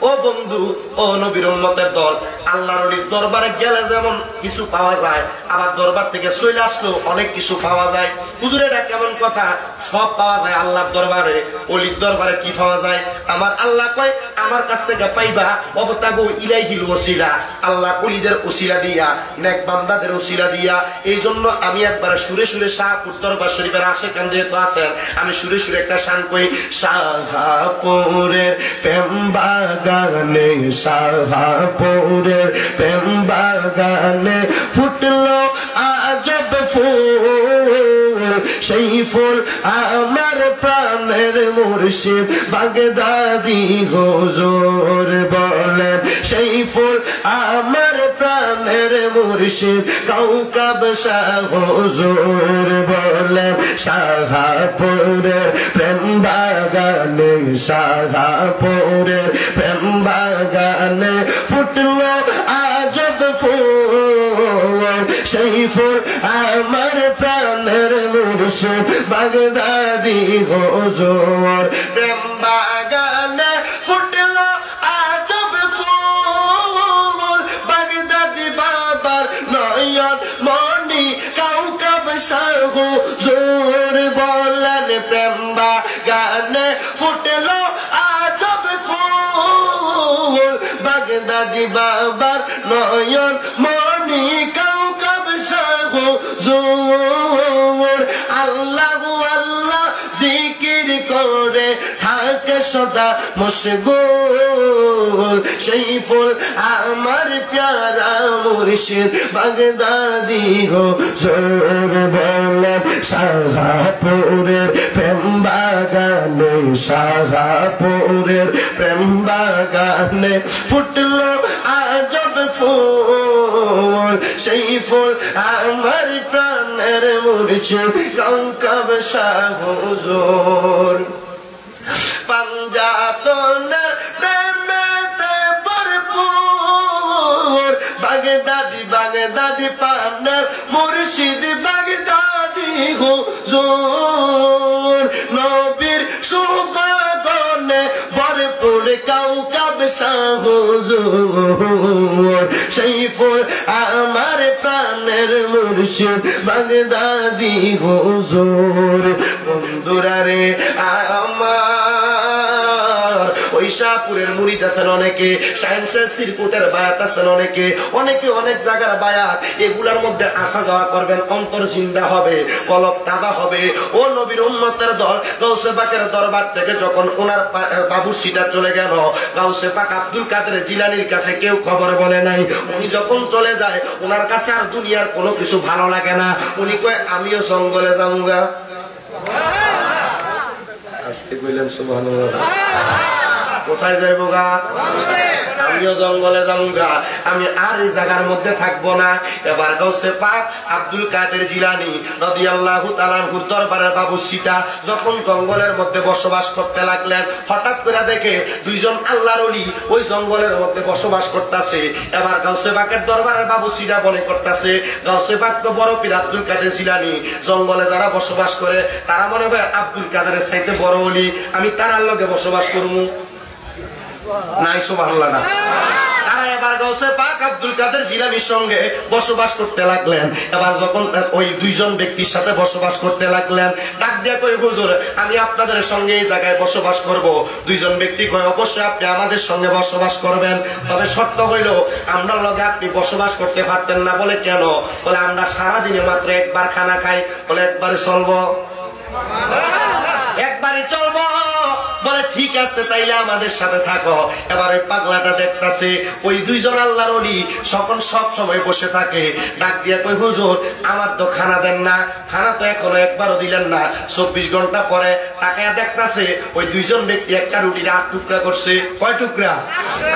ও বন্ধু, ও নবীর উম্মতের দল, আল্লাহর অলির দরবারে গেলে যেমন কিছু পাওয়া যায়, আবার দরবার থেকে চলে আসলেও অনেক কিছু পাওয়া যায়। হুজুর, এটা কেমন কথা? সব পাওয়া যায় আল্লাহর দরবারে। অলির দরবারে কি পাওয়া যায়? আমার আল্লাহ কয়, আমার কাছ থেকে পাইবা, অবতাগো ইলাইহিল ওসিলা। আল্লাহ অলিদের ওসিলা দিয়া, নেক বান্দাদের ওসিলা দিয়া। এই জন্য আমি একবার সুরে সুরে শাহপুর দরবার শরীফের আশেখান যেহেতু আছেন, আমি সুরে সুরে একটা শান কই, শাহাপুরের প্রেম বাগানে শাহাপুরের প্রেম বাগানে ফুটলো আজব ফুল সেই আমার প্রাণের মুর্শিদ বাগদাদি হুজুর বলেন সেই আমার প্রাণের মুর্শিদ কাউকাব শাহ হুজুর বলেন শাহাপুরের প্রেম বাগানে, শাহাপুরের প্রেম বাগানে ফুটলো ফুল সেই ফুল আমার প্রাণের মুর্শিদ, বাগদাদি হুজুর। প্রেম বাগানে ফুটলো আজব ফুল, বাগদাদি বাবার নয়ন মনি কাউকাব সাহু জোর বলেন, প্রেম বাগানে ফুটলো আজব ফুল, বাগদাদি বাবার নয়ন মনি সাহু জোর আল্লাহ আল্লাহ জিকির করে, থাকে সদা মশগুল। সেই ফুল আমার প্যারা মুর্শিদ, বাগদাদি হো জোর বলেন শাহাপুরের প্রেম বাগানে শাহাপুরের প্রেম বাগানে ফুটলো আজব ফুল। সেই ফুল আমার প্রাণের মুর্শিদ কঙ্কব শাহুজোর পাঞ্জাতনের প্রেমেতে ভরপুর, বাগদাদি বাগদাদি পানের মুর্শিদ, বাগদাদি হুজুর। নবীর ভরপুর কাউকাব শাহুজুর সেই ফুল আমার প্রাণের মুর্শিদ বাগদাদি হুজুর। বন্ধুরা রে আমার ওই শাহপুরের মুড়িদ আছেন অনেকে সায়েন্সের সিরকুটের বায়াত আছেন অনেকে অনেকে অনেক জায়গার বায়াত এগুলার মধ্যে আসা যাওয়া করবেন, অন্তর জিন্দা হবে, কলব তাজা হবে। ও নবীর উন্মতের দল গৌসে পাকের দরবার থেকে যখন ওনার বাবু সিটা চলে গেল, গাউসে পাক আব্দুল কাদের জিলানির কাছে কেউ খবর বলে নাই। উনি যখন চলে যায়, ওনার কাছে আর দুনিয়ার কোনো কিছু ভালো লাগে না। উনি কয়, আমিও জঙ্গলে যাবুগা আজকে কইলেন, সুবহানাল্লাহ। কোথায় যাইব গা? আমিও জঙ্গলে যামগা আমি আর এই জায়গার মধ্যে থাকব না। এবার গৌসে পাক আব্দুল কাদের জিলানি নদী আল্লাহ তালানহুর দরবারের বাবু সীতা যখন জঙ্গলের মধ্যে বসবাস করতে লাগলেন, হঠাৎ করে দেখে দুইজন আল্লাহর অলি ওই জঙ্গলের মধ্যে বসবাস করতেছে। এবার গাউসে পাকের দরবারের বাবু সিটা মনে করতেছে, গাউসে পাক তো বড় পীর আব্দুল কাদের জিলানি। জঙ্গলে যারা বসবাস করে, তারা মনে হয় আব্দুল কাদের সাইতে বড় অলি আমি তারার লগে বসবাস করব। নাই তারা এবার গৌসে পাক আব্দুল কাদের জিলানির সঙ্গে বসবাস করতে লাগলেন। এবার যখন ওই দুইজন ব্যক্তির সাথে বসবাস করতে লাগলেন, ডাক দিয়া কই হুজুর, আমি আপনাদের সঙ্গে এই জায়গায় বসবাস করব। দুইজন ব্যক্তি কয়, অবশ্যই আপনি আমাদের সঙ্গে বসবাস করবেন। তবে শর্ত হইল আমরা লগে আপনি বসবাস করতে পারতেন না। বলে, কেন? বলে, আমরা সারাদিনে মাত্র একবার খানা খাই। বলে, একবারে চলবো। একবারই চলবো? ঠিক আছে, তাইলে আমাদের সাথে থাকো। এবার ওই পাগলাটা দেখতাছে, ওই দুইজন আল্লাহর অলি সকল সব সময় বসে থাকে। ডাক দিয়া কই হুজুর, আমার তো খানা দেন না। খানা তো এখনও একবারও দিলেন না। চব্বিশ ঘণ্টা পরে তাকায় দেখতাছে, ওই দুইজন ব্যক্তি একটা রুটির আট টুকরা করছে। কয় টুকরা?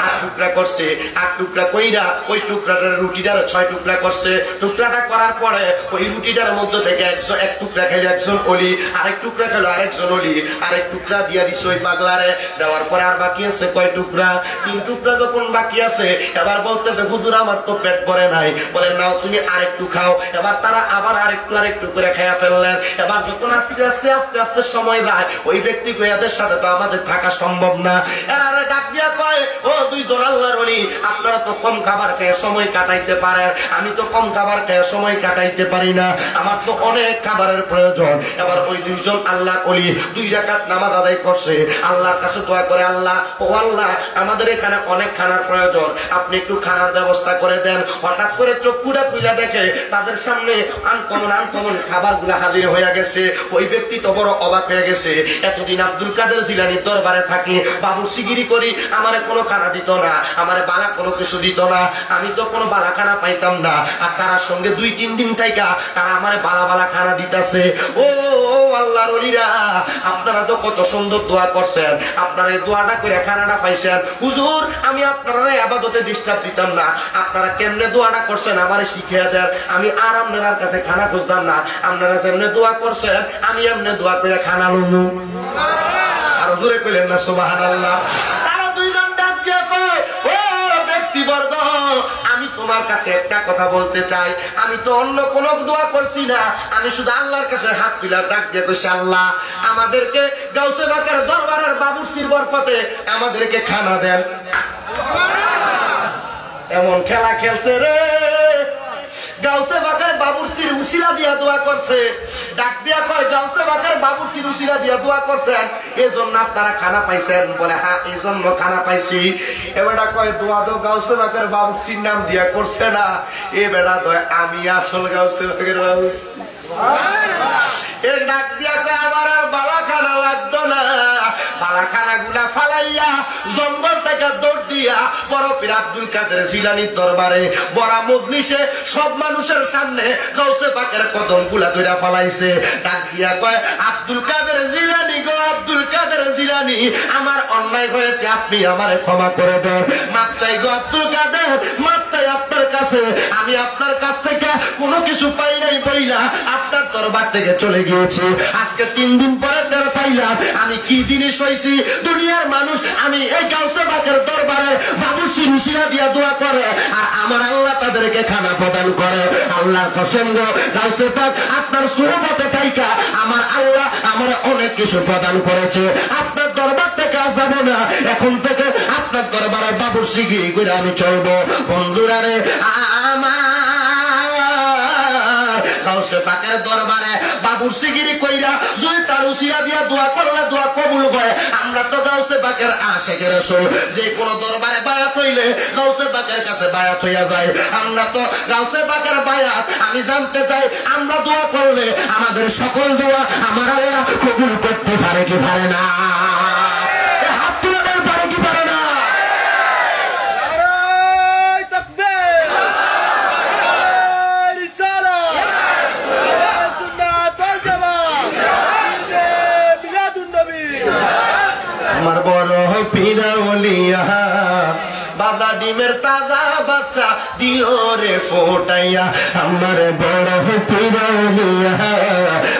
আট টুকরা করছে। আট টুকরা কইরা ওই টুকরাটার রুটিটার ছয় টুকরা করছে। টুকরাটা করার পরে ওই রুটিটার মধ্যে থেকে একজন এক টুকরা খেলে একজন অলি আরেক টুকরা খেলো আরেকজন অলি আরেক টুকরা দিয়া দিছে ওই পাগলারে দেওয়ার পরে আর বাকি আছে কয় টুকরা? তিন টুকরা যখন বাকি আছে, এবার বলতেছে, হুজুর, আমার তো পেট ভরে নাই। বলে, নাও, তুমি আরেকটু খাও। এবার তারা আবার আরেকটু আরেকটু করে খাইয়া ফেললেন। এবার যখন আস্তে আস্তে আস্তে আস্তে সময় যায়, ওই ব্যক্তি এদের সাথে তো আমাদের থাকা সম্ভব না। এরা ডাক দিয়া কয়, ও দুইজন আল্লাহর অলি আপনারা তো কম খাবার খেয়ে সময় কাটাইতে পারেন। আমি তো কম খাবার খেয়ে সময় কাটাইতে পারি না। আমার তো অনেক খাবারের প্রয়োজন। এবার ওই দুইজন আল্লাহ অলি দুই রাকাত নামাজ আদায় করছে। আল্লাহর কাছে দোয়া করে, আল্লাহ, ও আল্লাহ, আমাদের এখানে অনেক খানার প্রয়োজন। আপনি একটু খানার ব্যবস্থা করে দেন। হঠাৎ করে চক্ষুটা পুইলা দেখে তাদের সামনে আনকমন আনকমন খাবারগুলা হাজির হয়ে গেছে। ওই ব্যক্তি তো বড় অবাক হয়ে গেছে। এতদিন আব্দুল কাদের জিলানির দরবারে থাকি বাবু সিগিরি করি, আমারে কোনো খানা দিত না, আমারে বালা কোনো কিছু দিত না। আমি তো কোনো বালা খানা পাইতাম না। আর তার সঙ্গে দুই, তিন দিন থাইকা তারা আমারে বালা বালা খানা দিতেছে। ও আল্লাহর অলিরা, আপনারা তো কত সুন্দর দোয়া করছেন আপনারা দোয়াটা করে খানাটা পাইছেন। হুজুর, আমি আপনারা আবাদতে ডিস্টার্ব দিতাম না। আপনারা কেমনে দোয়াটা করছেন আমারে শিখিয়ে দেন। আমি আর আপনার কাছে খানা খুঁজতাম না। আপনারা যেমনে দোয়া করছেন, আমি এমনি দোয়া করে খানা লুমু। আর জোরে কইলেন না সুবাহ তোমার কাছে একটা কথা বলতে চাই। আমি তো অন্য কোন দোয়া করছি না। আমি শুধু আল্লাহর কাছে হাত তুলা ডাক দিয়ে কইছি, আল্লাহ, আমাদেরকে গাউসে বাকের দরবারের বাবুসির বরকতে আমাদেরকে খানা দেন। এমন খেলা খেলছে রে। গাউসে বাকার বাবুরসির উসিলা দিয়া দোয়া করছে। ডাক দিয়া কয়, গাউসে বাকার বাবুরসির উসিলা দিয়া দোয়া করছেন জন্য আপনারা খানা পাইছেন বলে হ্যাঁ এই জন্য খানা পাইছি। এবারটা কয়, দোয়া তো গাউসে বাকার বাবুরসির নাম দিয়া করছে না। এ বেড়া দয়, আমি আসল গাউসে বাকের বাবুরসি এর ডাক দিয়া কয়, আমার আর বালা খানা লাগতো না। ফালাইয়া, জঙ্গল থেকে দৌড় দিয়া বড় পীর আব্দুল কাদের জিলানির দরবারে বড় সব মানুষের সামনে পাকের কদমগুলা ধরে ফালাইছে। ডাক দিয়া কয়, আব্দুল কাদের জিলানি গো, আব্দুল কাদের জিলানি, আমার অন্যায় হয়েছে, আপনি আমারে ক্ষমা করে দেন। মাপ চাই গো আব্দুল কাদের, মাপ আপনার কাছে। আমি আপনার কাছ থেকে কোনো কিছু পাই নাই বইলা, আপনার দরবার থেকে চলে গিয়েছি। আজকে তিন দিন পরে তেরো পাইলাম, আমি কি জিনিস হয়েছি দুনিয়ার মানুষ, আমি এই গাউসে বাকের দরবারে বাবু সিরুসিরা দিয়া দোয়া করে, আর আমার আল্লাহ তাদেরকে খানা প্রদান করে। আল্লাহর পছন্দ গাউসে পাক, আপনার সুরমতে তাইকা আমার আল্লাহ আমার অনেক কিছু প্রদান করেছে। আপনার দরবার থেকে আসাবো না, এখন থেকে আপনার দরবারে বাবু সিগি করে আমি চলবো। বন্ধুরা রে আমার দরবারে বাবুর সিগিরি কইরা যদি তার উসিরা দিয়া দোয়া করলে দোয়া কবুল হয়। আমরা তো গাউসে যে কোন দরবারে বায়াত হইলে গাউসে পাকের কাছে বায়াত হইয়া যায়। আমরা তো গাউসে পাকের বায়াত, আমি জানতে চাই, আমরা দোয়া করলে আমাদের সকল দোয়া আমার কবুল করতে পারে কি পারে না এ হাত তুলে দেন পারে কি পারে না নারায় তাকবীর নারায় রিসালাত নারায় সুন্নাত ওয়াল জামাত ঈদে মিলাদুন নবী আমার বড় পিরাউলিয়া বাবা ডিমের তাজা বাচ্চা দিল রে ফোটাইয়া। আমার বড় পিরাউলিয়া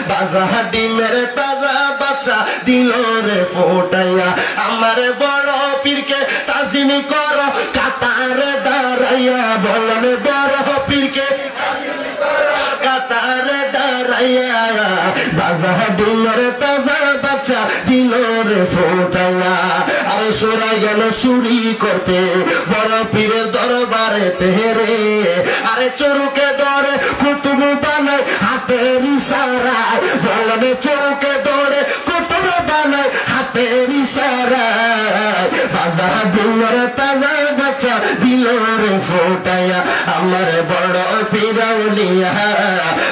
বাজা ডিমের তাজা বাচ্চা দিল রে ফোটাইয়া। আমার বড় পীরকে তাজিমি কর, কাতারে দাঁড়াইয়া। বলন বড় পীরকে কাতারে দাঁড়াইয়া। বাজা ডিমের তাজা বাচ্চা দিল রে ফোটাইয়া। আরে সোরাই গেল চুরি করতে, বড় পীরের দরবারে তেরে আরে চোরুকে দরে কুতুব বানায় হাতের ইশারায়। বলনে চোরুকে দরে কুতুব বানায় হাতের ইশারায় বাজা ডিমের তাজা বাচ্চা দিল রে ফোটাইয়া আমার বড় পিরাউলিয়া।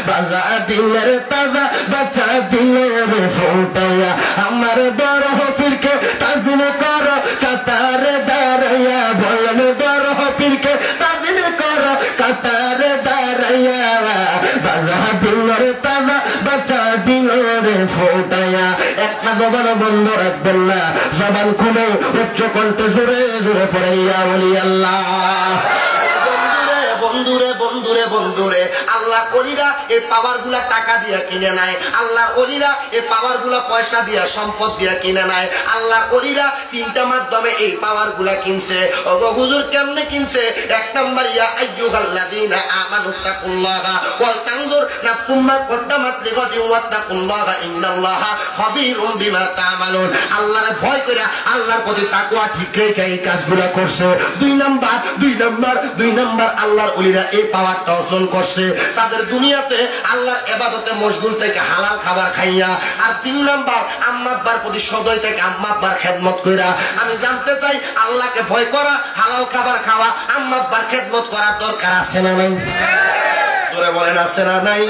বাজা ডিমের তাজা বাচ্চা দিল রে ফোটাইয়া আমার বড় বন্ধ রাখবেন না জবান খুলে উচ্চ কণ্ঠে জোরে জোরে পড়াইয়া বলি আল্লাহ। বন্ধুরে বন্ধুরে বন্ধুরে বন্ধুরে আল্লাহ অলিরা এই পাওয়ারগুলা টাকা দিয়া কিনে নাই আল্লাহর অলিরা এই পাওয়ারগুলা পয়সা দিয়া, সম্পদ দিয়া কিনে নাই আল্লাহর অলিরা তিনটা মাধ্যমে এই পাওয়ারগুলা কিনছে। ওগো হুজুর কেমনে কিনছে? এক নম্বর, ইয়া ওয়াল ইন্নাল্লাহা বিমা তা'মালুন। আল্লাহরে ভয় করে আল্লাহর প্রতি তাকওয়া ঠিক রেখে এই কাজগুলা করছে। দুই নাম্বার দুই নাম্বার দুই নাম্বার আল্লাহর অলিরা এই পাওয়ারটা অর্জন করছে, তাদের দুনিয়াতে আল্লাহর এবাদতে মশগুল থেকে হালাল খাবার খাইয়া, আর তিন নাম্বার আম্মাব্বার প্রতি সদয় থেকে আম্মাব্বার খেদমত কইরা। আমি জানতে চাই, আল্লাহকে ভয় করা, হালাল খাবার খাওয়া আম্মাব্বার খেদমত করার দরকার আছে না নাই? বলেন, আছে না নাই?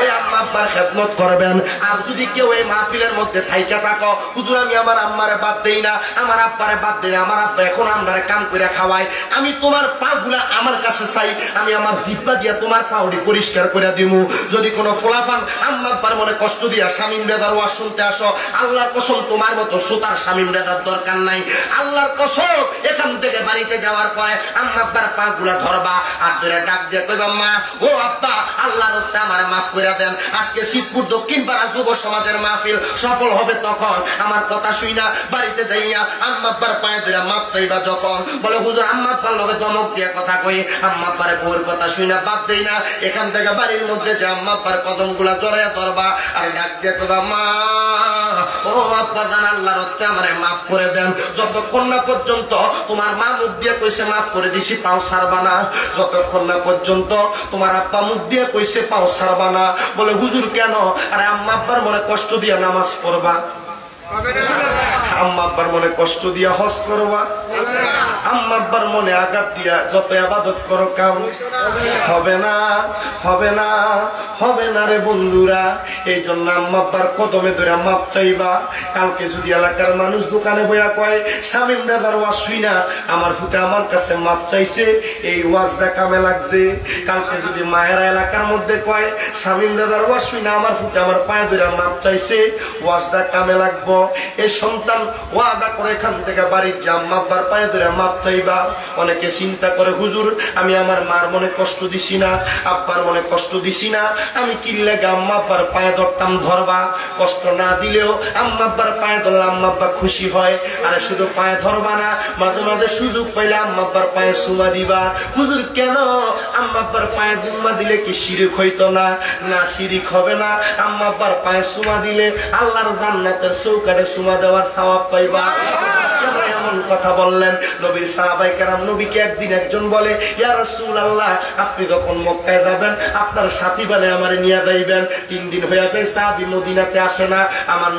ওই আম্মা আব্বার খেদমত করবেন। আর যদি কেউ এই মাহফিলের মধ্যে থাইকা থাকো, হুজুর, আমি আমার আম্মারে বাদ দেই না, আমার আব্বারে বাদ দেই না, আমার আব্বা এখন কাম করে খাওয়াই আমি তোমার পা গুলা আমার কাছে চাই, আমি আমার জিব্বা দিয়া তোমার পাউডি পরিষ্কার করে দিমু। যদি কোনো ফোলাফান আম্মা আব্বার মনে কষ্ট দিয়া স্বামীম রেদার ওয়া শুনতে আসো, আল্লাহর কসম, তোমার মতো সুতার স্বামীম রেদার দরকার নাই। আল্লাহর কসম, এখান থেকে বাড়িতে যাওয়ার পরে আম্মা আব্বার পা গুলা ধরবা, আর ধরে ডাক দিয়ে কইবা, মা, ও আব্বা আল্লাহ রস্তে আমার মাফ করে দেন। আজকে শিবপুর দক্ষিণ পাড়া যুব সমাজের মাহফিল সফল হবে তখন। আমার কথা শুই না, বাড়িতে যাইয়া আম্মা আব্বার পায়ে ধরে মাপ চাইবা যখন। বলে, হুজুর, আম্মা আব্বার লগে দমক দিয়ে কথা কই। আম্মা আব্বারে বউর কথা শুই না বাদ দেই না। এখান থেকে বাড়ির মধ্যে যে আম্মা আব্বার কদমগুলা জড়াইয়া ধরবা, আর ডাক দিয়ে কইবা মা, ও আব্বা জান আল্লাহ রস্তে আমারে মাফ করে দেন। যতক্ষণ না পর্যন্ত তোমার মা মুখ দিয়ে কইছে মাফ করে দিছি, তাও সারবা না। যতক্ষণ না পর্যন্ত তোমার আব্বা মুখ দিয়ে কইছে পাও ছাড়বা না। বলে, হুজুর কেন? আরে, আম্মা আব্বার মনে কষ্ট দিয়া নামাজ পড়বা। আম্মা আব্বার মনে কষ্ট দিয়া করবা আম্মা আব্বার মনে আঘাত দিয়া যত আবাদত করো কাম। হবে না হবে না হবে না রে বন্ধুরা। এই জন্য আম্মা আব্বার কদমে ধরে মাপ চাইবা। কালকে যদি এলাকার মানুষ দোকানে বইয়া কয় স্বামীন দাদার ওয়াজ শুই না। আমার ফুতে আমার কাছে মাপ চাইছে, এই ওয়াজটা কামে লাগছে। কালকে যদি মায়েরা এলাকার মধ্যে কয় স্বামীন দাদার ওয়াজ শুই না। আমার ফুতে আমার পায়ে ধরে মাপ চাইছে, ওয়াজটা কামে লাগবো। এই সন্তান ওয়াদা করে এখান থেকে বাড়ির যে আব্বার পায়ে ধরে মাপ চাইবা। অনেকে চিন্তা করে, হুজুর, আমি আমার মার মনে কষ্ট দিছি না, আব্বার মনে কষ্ট দিছি না, আমি কিনলে আম্মা আব্বার পায়ে ধরতাম ধরবা? কষ্ট না দিলেও আম্মা আব্বার পায়ে ধরলে আম্মা আব্বা খুশি হয়। আরে শুধু পায়ে ধরবা না, মাঝে মাঝে সুযোগ পাইলে আম্মা আব্বার পায়ে সুমা দিবা। হুজুর, কেন? আম্মা আব্বার পায়ে জুম্মা দিলে কি শিরিক হইতো না? না, শিরিক হবে না। আম্মা আব্বার পায়ে সুমা দিলে আল্লাহর জান্নাতের চৌকাটে সুমা দেওয়ার সওয়াব পাইবা। আমারে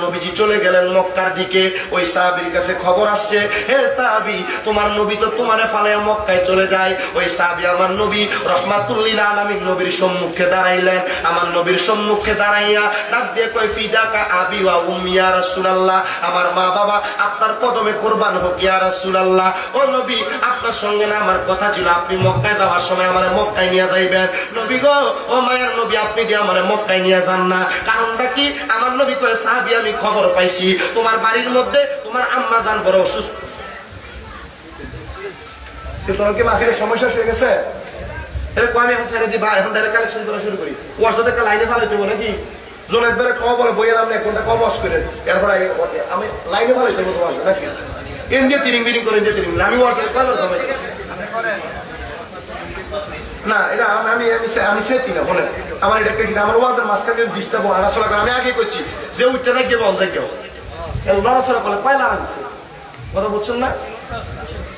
নবীজি চলে গেলেন মক্কার দিকে। ওই সাহাবির কাছে খবর আসছে, হে সাহাবি, তোমার নবী তো ফালাইয়া মক্কায় চলে যায়। ওই সাহাবি আমার নবী রহমাতুল্লিল নবীর সম্মুখে দাঁড়াইলেন। আমার নবীর সম্মুখে দাঁড়াইয়া ডাক দিয়ে কয়, ফিদাকা আবি ওয়া উম্মি, ইয়া রাসূলুল্লাহ, আমার মা বাবা আপনার কদমে কোরবান হোক, ইয়া ও নবী, আপনার সঙ্গে না আমার কথা ছিল, আপনি মক্কায় যাওয়ার সময় আমার মক্কায় নিয়ে যাইবেন। নবী গো, ও মায়ের নবী, আপনি দিয়ে আমার মক্কায় নিয়ে যান না। কারণটা কি? আমার নবী কয়ে, সাহাবি, আমি খবর পাইছি, তোমার বাড়ির মধ্যে তোমার আম্মা জান বড় অসুস্থ। তোমার কি মাফিরের সমস্যা হয়ে গেছে। আমি এখন ছেড়ে দিই এখন ডাইরেক্ট কালেকশন করা শুরু করি। একটা লাইনে ভালো দেবো নাকি? জোনের বেড়ে কম বইয়ের আপনি এক ঘণ্টা করেন? এরপর আমি লাইনে ভালো দেবো তোমার নাকি? এন দিয়ে তিরিং বিরিং করে দিয়ে তিরিং আমি ওয়াশ কালার সময় না এটা আমি আমি আমি সে- আমি সেটি না বলেন আমার এটা একটা আমার ওয়াজের মাঝখানে ডিস্টার্ব আড়াচলা করে আমি আগে কইছি যে উঠতে না গিয়ে বন্ধ কেউ লড়াচড়া করলে পায়লা আনছে কথা বুঝছেন না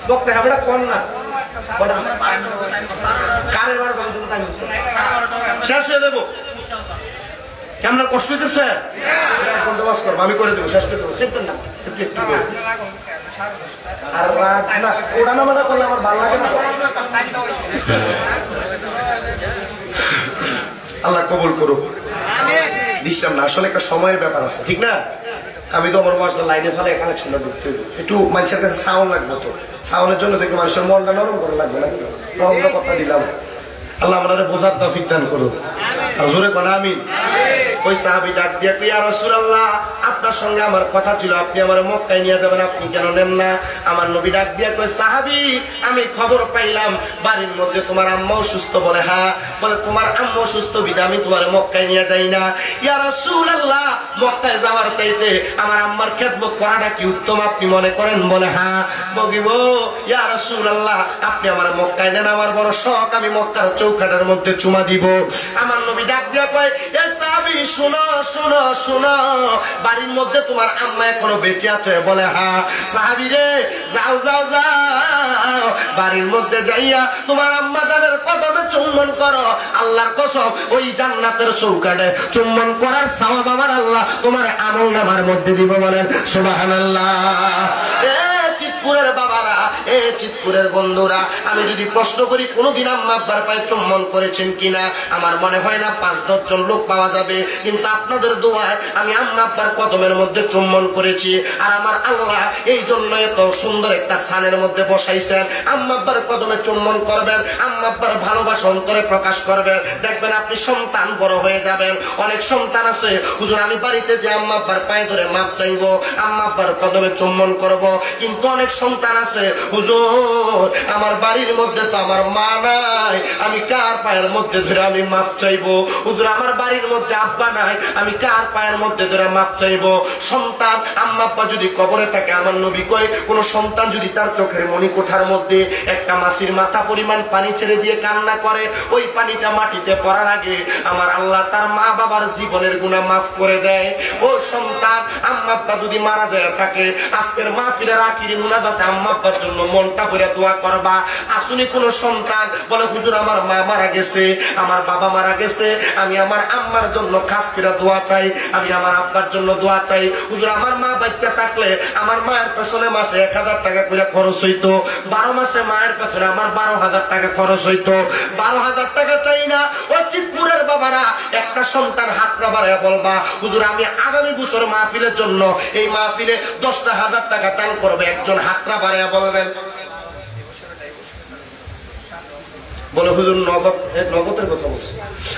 বক্তা হবে এটা কোন না কারের বার শেষ হয়ে দেবো কেমন কষ্ট হইতেছে? বন্দোবস্ত করব আমি করে দেবো শেষ করে দেবো না। একটু একটু করে। আর রাগ না ওটা নামাটা করলে আমার ভালো লাগে না। আল্লাহ কবুল করুক। দিছিলাম না আসলে একটা সময়ের ব্যাপার আছে ঠিক না? আমি তো আমার মাসটা লাইনে ফেলে কানেকশনটা ঢুকতে একটু মানুষের কাছে সাউন্ড লাগবে তো। সাউন্ডের জন্য দেখি মানুষের মনটা নরম করে লাগবে নাকি নরম কথা দিলাম। আল্লাহ বোঝার তৌফিক দান করুন জোরে কোন আমি ওই সাহাবি ডাক দিয়ে আপনার সঙ্গে আমার কথা ছিল আপনি আমার মক্কায় নিয়ে যাবেন আপনি কেন নেন না? আমার নবী ডাক দিয়ে কই সাহাবি আমি খবর পাইলাম বাড়ির মধ্যে তোমার আম্মা অসুস্থ বলে হ্যাঁ? বলে তোমার আম্মা অসুস্থ বিদে আমি তোমার মক্কায় নিয়ে যাই না। ইয়া রাসূলুল্লাহ মক্কায় যাওয়ার চাইতে আমার আম্মার খেদমত করাটা কি উত্তম আপনি মনে করেন? বলে হ্যাঁ। বগিব ইয়া রাসূলুল্লাহ আপনি আমার মক্কায় নেন আমার বড় শখ আমি মক্কার চৌকাটের মধ্যে চুমা দিব। আমার নবী ডাক দিয়া কয়, এ সাহাবী শুনো শুনো শুনো। বাড়ির মধ্যে তোমার আম্মা এখনও বেঁচে আছে। বলে হ্যাঁ সাহাবী রে, যাও যাও যাও। বাড়ির মধ্যে যাইয়া তোমার আম্মা জানের কদমে চুম্বন করো, আল্লাহর কসম, ওই জান্নাতের চৌকাটে চুম্বন করার সাওয়াব আমার আল্লাহ তোমার আমল নামার মধ্যে দিব বলেন, সুবহানাল্লাহ। এ চিতপুরের বাবারা, এ চিতপুরের বন্ধুরা, আমি যদি প্রশ্ন করি, কোনোদিন আম্মা আব্বার পায়ে চুম্বন করেছেন কিনা? আমার মনে হয় না পাঁচ দশজন লোক পাওয়া যাবে। কিন্তু আপনাদের দোয়ায় আমি আম্মা আব্বার কদমের মধ্যে চুম্বন করেছি। আর আমার আল্লাহ এই জন্য এত সুন্দর একটা স্থানের মধ্যে বসাইছেন। আম্মা আব্বার কদমে চুম্বন করবেন, আম্মা আব্বার ভালোবাসা অন্তরে প্রকাশ করবেন। দেখবেন আপনি সন্তান বড় হয়ে যাবেন। অনেক সন্তান আছে, হুজুর, আমি বাড়িতে যে আম্মা আব্বার পায়ে ধরে মাপ চাইব, আম্মা আব্বার কদমে চুম্বন করব। কিন্তু অনেক সন্তান আছে। হুজুর, আমার বাড়ির মধ্যে তো আমার মা নাই। আমি কার পায়ের মধ্যে ধরে আমি মাপ চাইব? হুজুর, আমার বাড়ির মধ্যে আব্বা নাই। আমি কার পায়ের মধ্যে ধরে মাপ চাইব? সন্তান আম্মা আব্বা যদি কবরে থাকে, আমার নবী কয়, কোন সন্তান যদি তার চোখের মণিকোঠার মধ্যে একটা মাসির মাথা পরিমাণ পানি ছেড়ে দিয়ে কান্না করে, ওই পানিটা মাটিতে পড়ার আগে আমার আল্লাহ তার মা বাবার জীবনের গুণা মাফ করে দেয়। ও সন্তান আম্মা আব্বা যদি মারা যায় থাকে, আজকের মা ফিরে মুনাদাতে আম্মা আব্বার জন্য মনটা ভরে দোয়া করবা। আসুনি কোন সন্তান, বলে, হুজুর, আমার মা মারা গেছে, আমার বাবা মারা গেছে, আমি আমার আম্মার জন্য খাস করে দোয়া চাই, আমি আমার আব্বার জন্য দোয়া চাই। হুজুর, আমার মা বাচ্চা থাকলে আমার মায়ের পেছনে মাসে এক হাজার টাকা করে খরচ হইতো। বারো মাসে মায়ের পেছনে আমার বারো হাজার টাকা খরচ হইতো। বারো হাজার টাকা চাই না, ও চিতপুরের বাবারা, একটা সন্তান হাতটা বাড়ায় বলবা, হুজুর, আমি আগামী বছর মাহফিলের জন্য এই মাহফিলে দশটা হাজার টাকা দান করবে একজন হাতরা বাড়িয়া বলবেন বলে, হুজুর, নগদ নগদের কথা বলছে।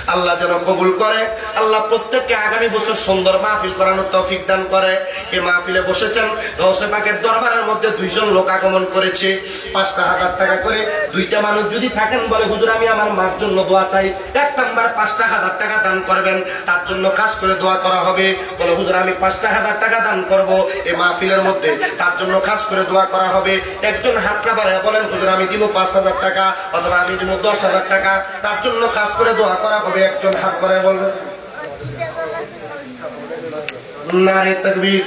আল্লাহ যেন কবুল করে। আল্লাহ প্রত্যেককে আগামী বছর সুন্দর মাহফিল করানোর তৌফিক দান করে। এই মাহফিলে বসেছেন গৌসে পাকের দরবারের মধ্যে দুইজন লোক আগমন করেছে। পাঁচটা হাজার টাকা করে দুইটা মানুষ যদি থাকেন, বলে, হুজুর, আমি আমার মার জন্য দোয়া চাই। এক নাম্বার পাঁচটা হাজার টাকা দান করবেন। তার জন্য কাজ করে দোয়া করা হবে। বলে, হুজুর, আমি পাঁচটা হাজার টাকা দান করব এই মাহফিলের মধ্যে। তার জন্য কাজ করে দোয়া করা হবে। একজন হাতটা বাড়ায় বলেন, হুজুর, আমি দিব পাঁচ হাজার টাকা, অথবা আমি দিব দশ হাজার টাকা, তার জন্য কাজ করে দোয়া করা হবে, একজন হাত করে বলবে। নারী তকবীর।